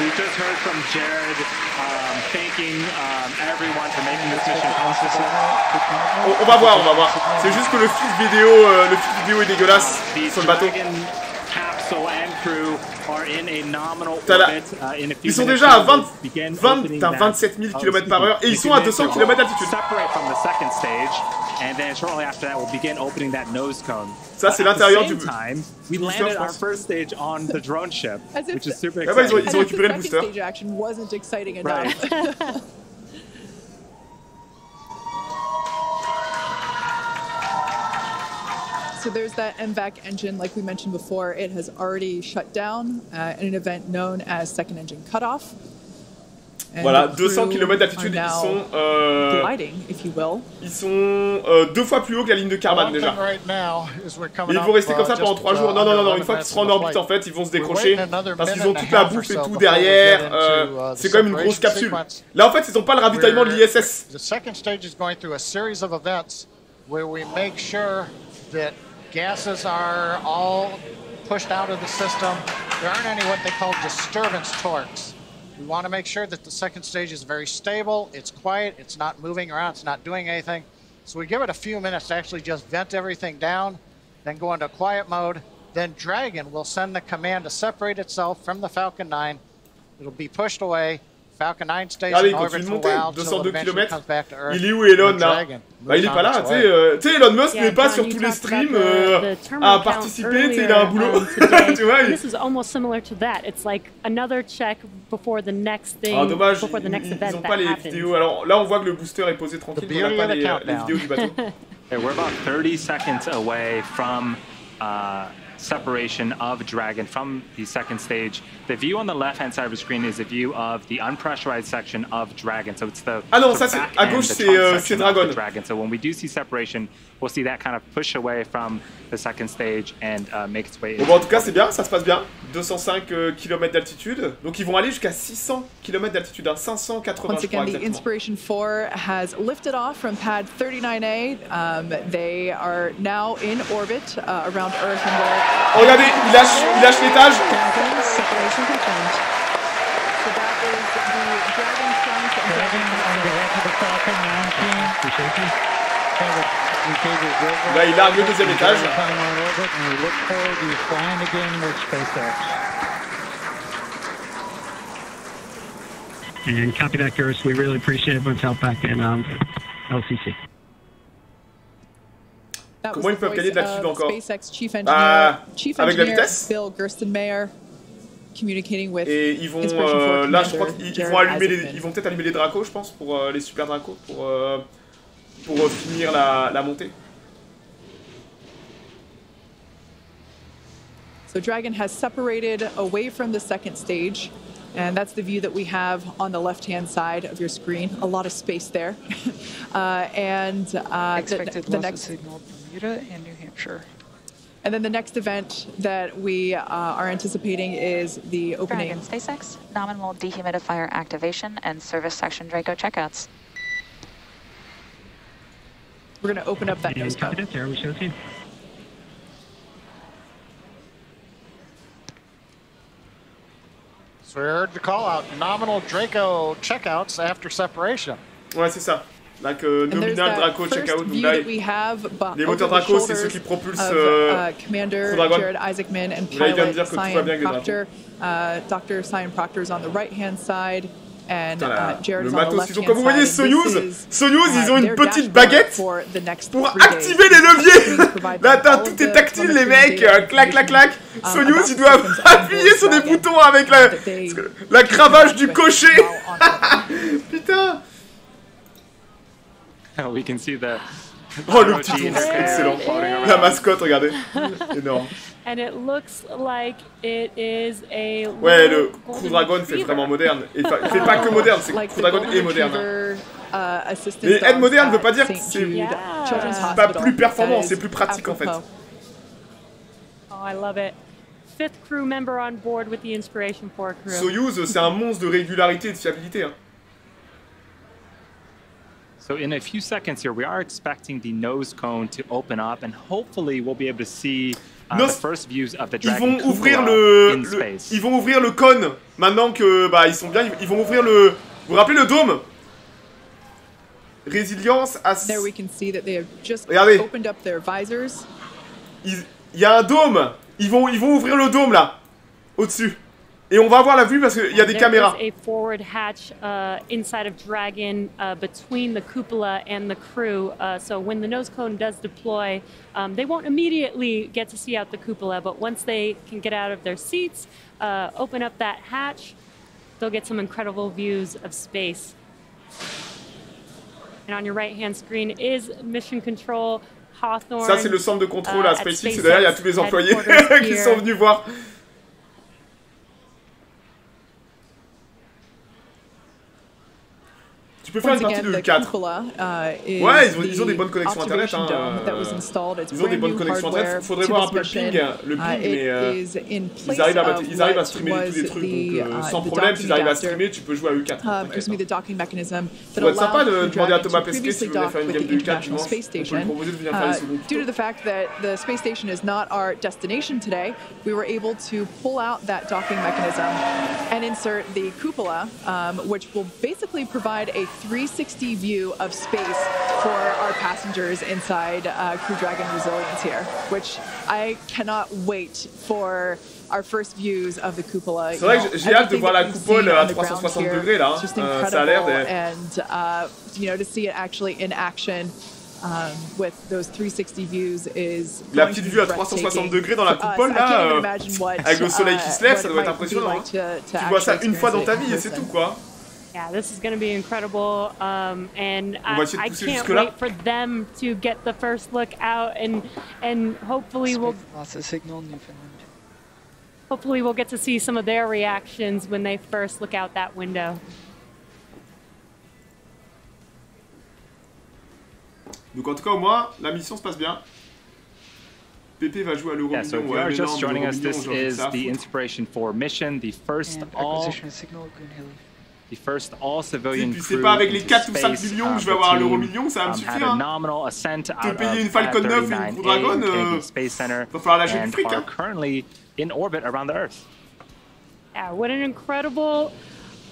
we just heard from Jared um, thanking um, everyone for making this mission possible. on, on va voir, on va voir. C'est juste que le vidéo, euh, le vidéo est dégueulasse sur le bateau. Dragon capsule and crew are in a nominal T'as la- orbit. Uh, in a few Ils sont déjà à we will 20 begin 20 opening t'as that- 27 000 oh, km par heure et ils sont à minutes, 200 we km d'altitude. Separate from the second stage, and then shortly after that, we'll begin opening that nose cone. Ça, c'est l'intérieur du- time, we du booster, landed je our pense. first stage on the drone ship, As if which is super Ah bah, ils ont- ils récupéré le booster. [LAUGHS] So there's that MVAC engine, like we mentioned before. It has already shut down uh, in an event known as second engine cutoff. And Voilà, the 200 crew km d'altitude, ils now sont, euh, gliding, if you will. ils sont euh, deux fois plus haut que la ligne de Karman déjà. Et ils vont rester comme uh, ça pendant 3 jours. uh, Non, non, non, non, une 11 fois qu'ils seront en orbite, en fait, ils vont se décrocher parce qu'ils ont toute a la bouffe et tout derrière. euh, uh, C'est quand même une grosse capsule. Là, en fait, ils ont pas le ravitaillement de l'ISS. The second stage is going through a series of events where we make sure that gases are all pushed out of the system. There aren't any what they call disturbance torques. We want to make sure that the second stage is very stable, it's quiet, it's not moving around, it's not doing anything. So we give it a few minutes to actually just vent everything down, then go into quiet mode. Then Dragon will send the command to separate itself from the Falcon 9. It'll be pushed away. Falcon 9 stays Regardez, in il continue de monter, while till 202 it eventually km. Il est où Elon The là? Bah il est pas là, tu sais, euh, tu sais, Elon Musk n'est pas sur tous les streams euh, à participer, tu sais, il a un boulot, um, [LAUGHS] tu vois il- This is almost similar to that. It's like another check before the next thing, Ah dommage, ils, ils ont pas les vidéos. Alors là on voit que le booster est posé tranquille, mais on n'a pas les, les countdown. vidéos du bateau. [LAUGHS] We're about 30 seconds away from uh, separation of Dragon from the second stage. The view on the left-hand side of the screen is a view of the unpressurized section of Dragon. So it's the Ah non, ça back à gauche c'est euh, Dragon. Dragon. So when we do see separation, we'll see that kind of push away from the second stage and uh, make its way. Bon bah en tout cas c'est bien, ça se passe bien. 205 km d'altitude. Donc ils vont aller jusqu'à 600 km d'altitude, hein, 580 Once je crois again, the. Inspiration 4 has lifted off from pad 39A. Um, they are now in orbit uh, around Earth and Oh, regardez, il lâche, il lâche l'étage. Dragon separation confirmed. So that is the Dragon front and Dragon on behalf of the Falcon 9 team. For safety. We gave you a great Là il largue le deuxième étage. and copy that, Garrus. We really appreciate everyone's help back in um, LCC. Comment ils peuvent gagner de l'altitude of encore? SpaceX Chief Engineer, Bah, Chief avec la vitesse. Bill Gerstenmaier communicating with Et ils vont, euh, 4 là je crois qu'ils vont allumer les, ils vont peut-être allumer les dracos je pense pour euh, les super dracos pour euh, pour finir la, la montée. So Dragon has separated away from the second stage, and that's the view that we have on the left-hand side of your screen. A lot of space there. [LAUGHS] uh, and uh, the, Expected the loss next, signal Bermuda and New Hampshire. and then the next event that we uh, are anticipating is the opening. Dragon SpaceX, nominal dehumidifier activation and service section Draco checkouts. We're going to open up that nose And copy cone. that, We show you. So we heard the call out. Nominal Draco checkouts after separation. Ouais c'est ça. Like And there's nominal Draco first checkout. Donc view là, that we have bu- les moteurs Draco c'est ceux qui propulsent of, euh, uh, Commander Jared Isaacman and Là, il vient de pilot dire que tout va Cyan bien avec Proctor. Uh, Dr. Cyan Proctor is on the right-hand side. And uh, Jared le matos, ils ont, comme vous voyez, Soyuz, is, Soyuz, ils ont uh, une petite baguette pour activer les leviers. [LAUGHS] Là, attends, tout est tactile, les mecs. euh, clac, clac, clac. um, Soyuz, ils doivent [LAUGHS] appuyer sur des boutons avec la, that la cravache du cocher. [LAUGHS] Putain. we can see the Oh, le ROG petit ours, excellent. floating around. La mascotte, regardez. [LAUGHS] Énorme. And it looks like it is a Ouais, le Dragon retriever. vraiment moderne. Et fait pas que moderne, c'est the Dragon est moderne. uh, Mais être moderne veut at pas dire que St. c'est pas Hospital. plus performant, c'est plus pratique, en fait. Oh, I love it. Fifth crew member on board with the Inspiration 4 crew. Soyuz, c'est un monstre de régularité et de fiabilité. hein. So in a few seconds here, we are expecting the nose cone to open up, and hopefully we'll be able to see uh, the first views of the Ils Dragon vont ouvrir cupola le, in le- space. ils vont ouvrir le cône maintenant que bah ils sont bien. Ils, vont ouvrir le. Vous vous rappelez le dôme? Résilience à. There we can see that they have just Regardez. opened up their visors. Il il y a un dôme. Ils vont, ils vont ouvrir le dôme là, au-dessus. Et on va avoir la vue parce qu'il y a des caméras. a forward hatch uh, inside of Dragon uh, between the cupola and the crew. Uh, so when the nose cone does deploy, um, they won't immediately get to see out the cupola, but once they can get out of their seats, open up that hatch, they'll get some incredible views of space. And on your right-hand screen is Mission Control Hawthorne. Ça c'est le centre de contrôle à SpaceX. Et derrière il y a tous les employés [LAUGHS] qui sont venus voir. Peux faire une partie de 4. Ouais, ils ont, ils ont, des bonnes connexions internet. Hein, ils ont des bonnes connexions internet. Faudrait voir un peu le ping, le ping mais euh, ils, arrivent à, ils arrivent à streamer tous les trucs. Donc, euh, sans problème, s'ils arrivent à streamer, tu peux jouer à U4. Ça va être sympa de demander à Thomas Pesquet si voulez faire une game de U4 dimanche. On peut lui proposer de venir faire les secondes. Due to the fact that the space station is not our destination today, we were able to pull out that docking mechanism and insert the cupola, um, which will basically provide a 360 view of space for our passengers inside uh, Crew Dragon Resilience here, which I cannot wait for our first views of the cupola. C'est vrai que j'ai hâte de voir la coupole à 360 degrés là. Euh, ça a l'air de. And uh, you know to see it actually in action. Um, with those 360 views is la petite vue à 360 degrés dans la coupole là, euh, avec le soleil qui se lève, ça doit être impressionnant. To tu vois ça une fois dans ta vie et c'est tout quoi. Yeah, this is going to be incredible, um, and I, I can't wait for them to get the first look out, and and hopefully we'll hopefully we'll get to see some of their reactions when they first look out that window. Donc en tout cas au moins la mission se passe bien. Pépé va jouer à l'Euro yeah, so if you are just joining us, this is the Inspiration 4 mission, the first all the first all civilian crew c'est pas avec les 4 ou 5 millions que je vais uh, avoir l'euro million, ça va me suffire. Hein. Te payer une Falcon uh, 9 et une Crew Dragon, euh, va falloir lâcher du fric. Hein. currently in orbit around the Earth. Yeah, what an incredible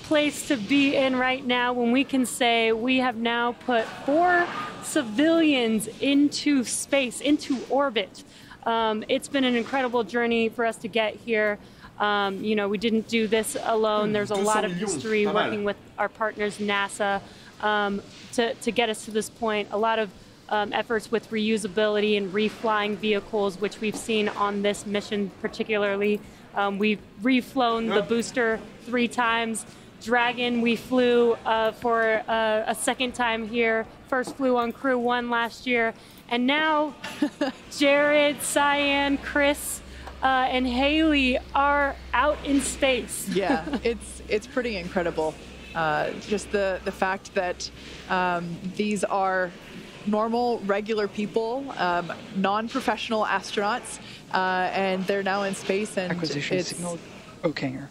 place to be in right now when we can say we have now put four civilians into space, into orbit. Um, it's been an incredible journey for us to get here. Um, you know, we didn't do this alone. Hmm, There's a lot of history working with our partners, NASA, um, to, to get us to this point. A lot of um, efforts with reusability and reflying vehicles, which we've seen on this mission particularly. Um, we've reflown the booster three times. Dragon, we flew uh, for uh, a second time here. First flew on Crew 1 last year. And now [LAUGHS] Jared, Cyan, Chris, uh, and Haley are out in space. [LAUGHS] yeah, it's it's pretty incredible. Uh, just the the fact that um, these are normal, regular people, um, non-professional astronauts, uh, and they're now in space. And acquisition it's, signal. Okanger.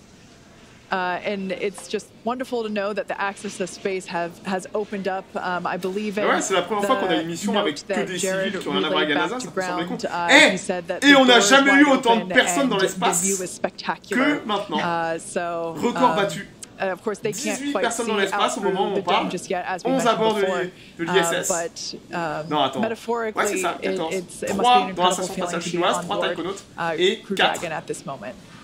Uh, and it's just wonderful to know that the access to space have, has opened up. Um, I believe in ouais, c'est la première fois qu'on a une mission avec que des civils qui ont rien à voir avec la NASA, ça me compte. Uh, eh Et on n'a jamais eu autant de personnes dans l'espace que maintenant. Uh, so, Record um, battu. Uh, of course, they 18 can't personnes dans l'espace au moment où on parle, yet, 11 à bord de l'ISS. Uh, um, um, non, attends. Ouais, c'est ça, 14. 3 dans la station spatiale chinoise, 3 taïkonautes uh, et 4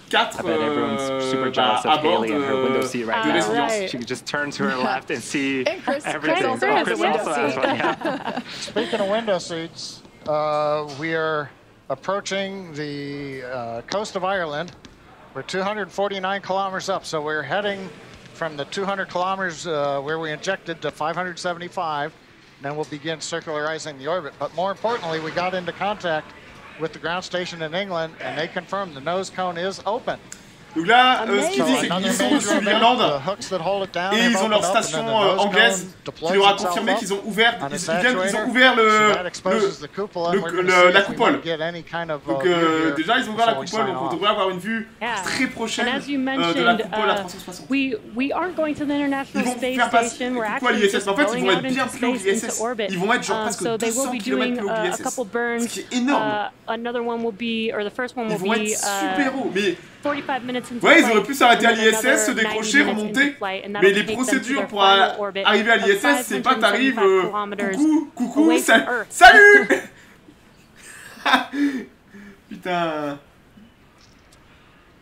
quatre. I bet everyone's super jealous bah, of Haley and her window seat right now. Right. She could just turn to her [LAUGHS] left and see and Chris, everything. Oh, Chris also has one. Yeah. [LAUGHS] Speaking of window seats, uh, we are approaching the uh, coast of Ireland. We're 249 kilometers up, so we're heading from the 200 kilometers uh, where we injected to 575. Then we'll begin circularizing the orbit. But more importantly, we got into contact with the ground station in England, and they confirmed the nose cone is open. Donc là, euh, ce qu'ils disent, c'est qu'ils sont sur l'Irlande et ils ont leur station euh, anglaise qui leur a confirmé qu'ils ont ouvert, ils, ils, ont ouvert le, le, le, la coupole. Donc euh, déjà, ils ont ouvert la coupole, donc on devrait avoir une vue très prochaine euh, de la coupole à 360. Uh, we, we aren't going to the International Space Station. We're actually just en fait, ils vont être bien plus haut que l'ISS. Ils vont être genre presque 200 km plus haut que l'ISS. Ce qui est énorme. Uh, another one will be, or the first one will be. Ils vont être super uh, hauts, mais 45 minutes into ouais, ils auraient pu s'arrêter à l'ISS, se décrocher, remonter. Mais les procédures pour arriver à l'ISS, c'est pas t'arrives, euh, coucou, coucou, sal salut [LAUGHS] Putain.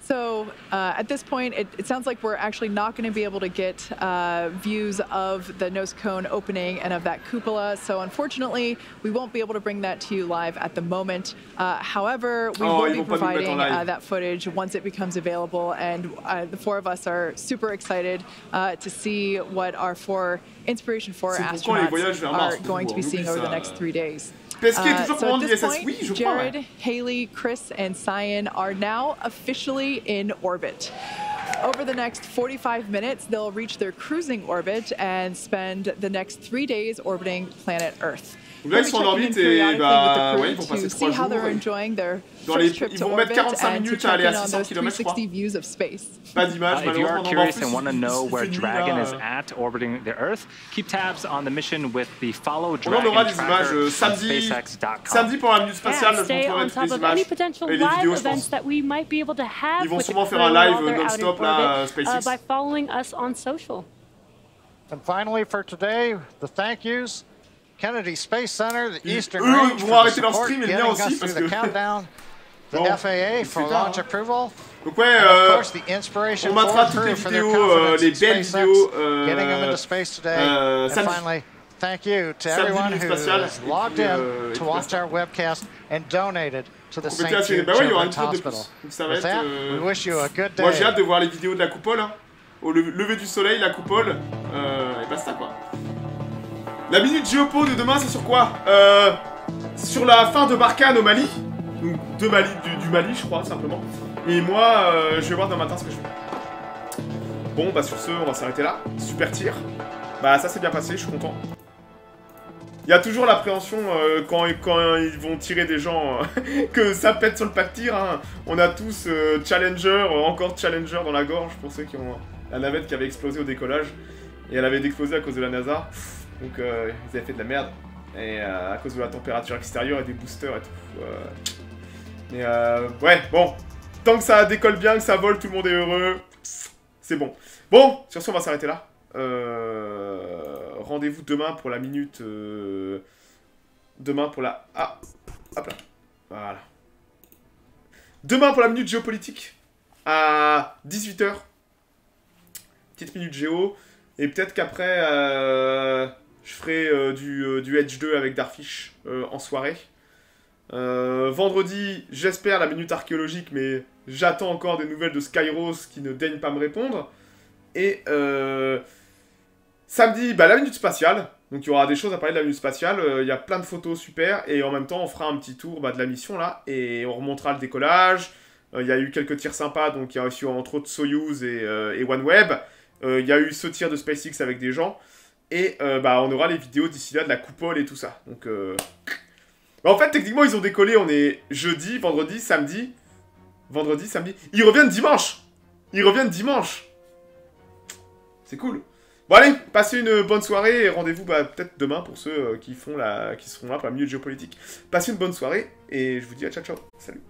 So uh, at this point, it, it, sounds like we're actually not going to be able to get uh, views of the nose cone opening and of that cupola. So unfortunately, we won't be able to bring that to you live at the moment. Uh, however, we oh, will be providing uh, that footage once it becomes available. And uh, the four of us are super excited uh, to see what our four Inspiration 4 astronauts are going to be seeing over the next three days. Toujours commandant l'ISS, oui, je Jared, Haley, Chris, and Cyan are now officially in orbit. Over the next 45 minutes, they'll reach their cruising orbit and spend the next three days orbiting planet Earth. Donc là, ils sont en orbite et bah, ouais, ils vont passer 3 jours. Dans les, ils vont mettre 45 minutes à aller à 600 km, je crois. Pas d'image, uh, If you are curious and want to know where Dragon is at orbiting the Earth, keep tabs on the mission with the Follow Dragon On aura des images euh, samedi, samedi pour la minute spatiale, je vous montrerai toutes les images et les vidéos, je pense. Ils vont sûrement faire un live non-stop là, uh, SpaceX. By following us on social. And finally for today, the thank yous. Kennedy Space Center, the Eastern eux Range vont arrêter leur stream et le mien aussi parce que... countdown, [LAUGHS] the bon, FAA for launch approval. Donc ouais, euh, on mettra toutes les euh, vidéos, euh, les belles vidéos euh, euh, samedi. Finally, thank you to everyone who has logged in euh, to watch our webcast and donated to the St. Jude ouais, Hospital. Donc ça va être, that, euh... we wish you a good day. Moi j'ai hâte de voir les vidéos de la coupole. Hein. Au lever du soleil, la coupole, euh, et basta quoi. La minute géopo de demain, c'est sur quoi? Euh, Sur la fin de Barkhane au Mali. Donc, du, Mali, je crois, simplement. Et moi, euh, je vais voir demain matin ce que je fais. Bon, bah sur ce, on va s'arrêter là. Super tir. Bah ça s'est bien passé, je suis content. Il y a toujours l'appréhension euh, quand, ils vont tirer des gens euh, [LAUGHS] que ça pète sur le pas de tir. Hein. On a tous Challenger, encore Challenger dans la gorge pour ceux qui ont la navette qui avait explosé au décollage. Et elle avait explosé à cause de la NASA. Donc euh, ils avaient fait de la merde. Et euh, à cause de la température extérieure et des boosters et tout. Euh. Mais euh, ouais, bon. Tant que ça décolle bien, que ça vole, tout le monde est heureux. C'est bon. Bon, sur ce, on va s'arrêter là. Rendez-vous demain pour la minute... Demain pour la... Ah Hop là. Voilà. Demain pour la minute géopolitique. À 18h. Petite minute géo. Et peut-être qu'après... Je ferai euh, du, euh, du, Edge 2 avec Darfish euh, en soirée. vendredi, j'espère la minute archéologique, mais j'attends encore des nouvelles de Skyros qui ne daignent pas me répondre. Et samedi, bah, la minute spatiale. Donc il y aura des choses à parler de la minute spatiale. Il y a plein de photos super. Et en même temps, on fera un petit tour bah, de la mission là. Et on remontera le décollage. Il y a eu quelques tirs sympas. Donc il y a aussi entre autres Soyuz et, et OneWeb. Il y a eu ce tir de SpaceX avec des gens. Et euh, bah, on aura les vidéos d'ici là de la coupole et tout ça. Donc, euh... bah, en fait, techniquement, ils ont décollé. On est jeudi, vendredi, samedi. Vendredi, samedi. Ils reviennent dimanche. Ils reviennent dimanche. C'est cool. Bon, allez, passez une bonne soirée et rendez-vous bah, peut-être demain pour ceux euh, qui, font seront là pour la minute géopolitique. Passez une bonne soirée et je vous dis à ciao ciao. Salut.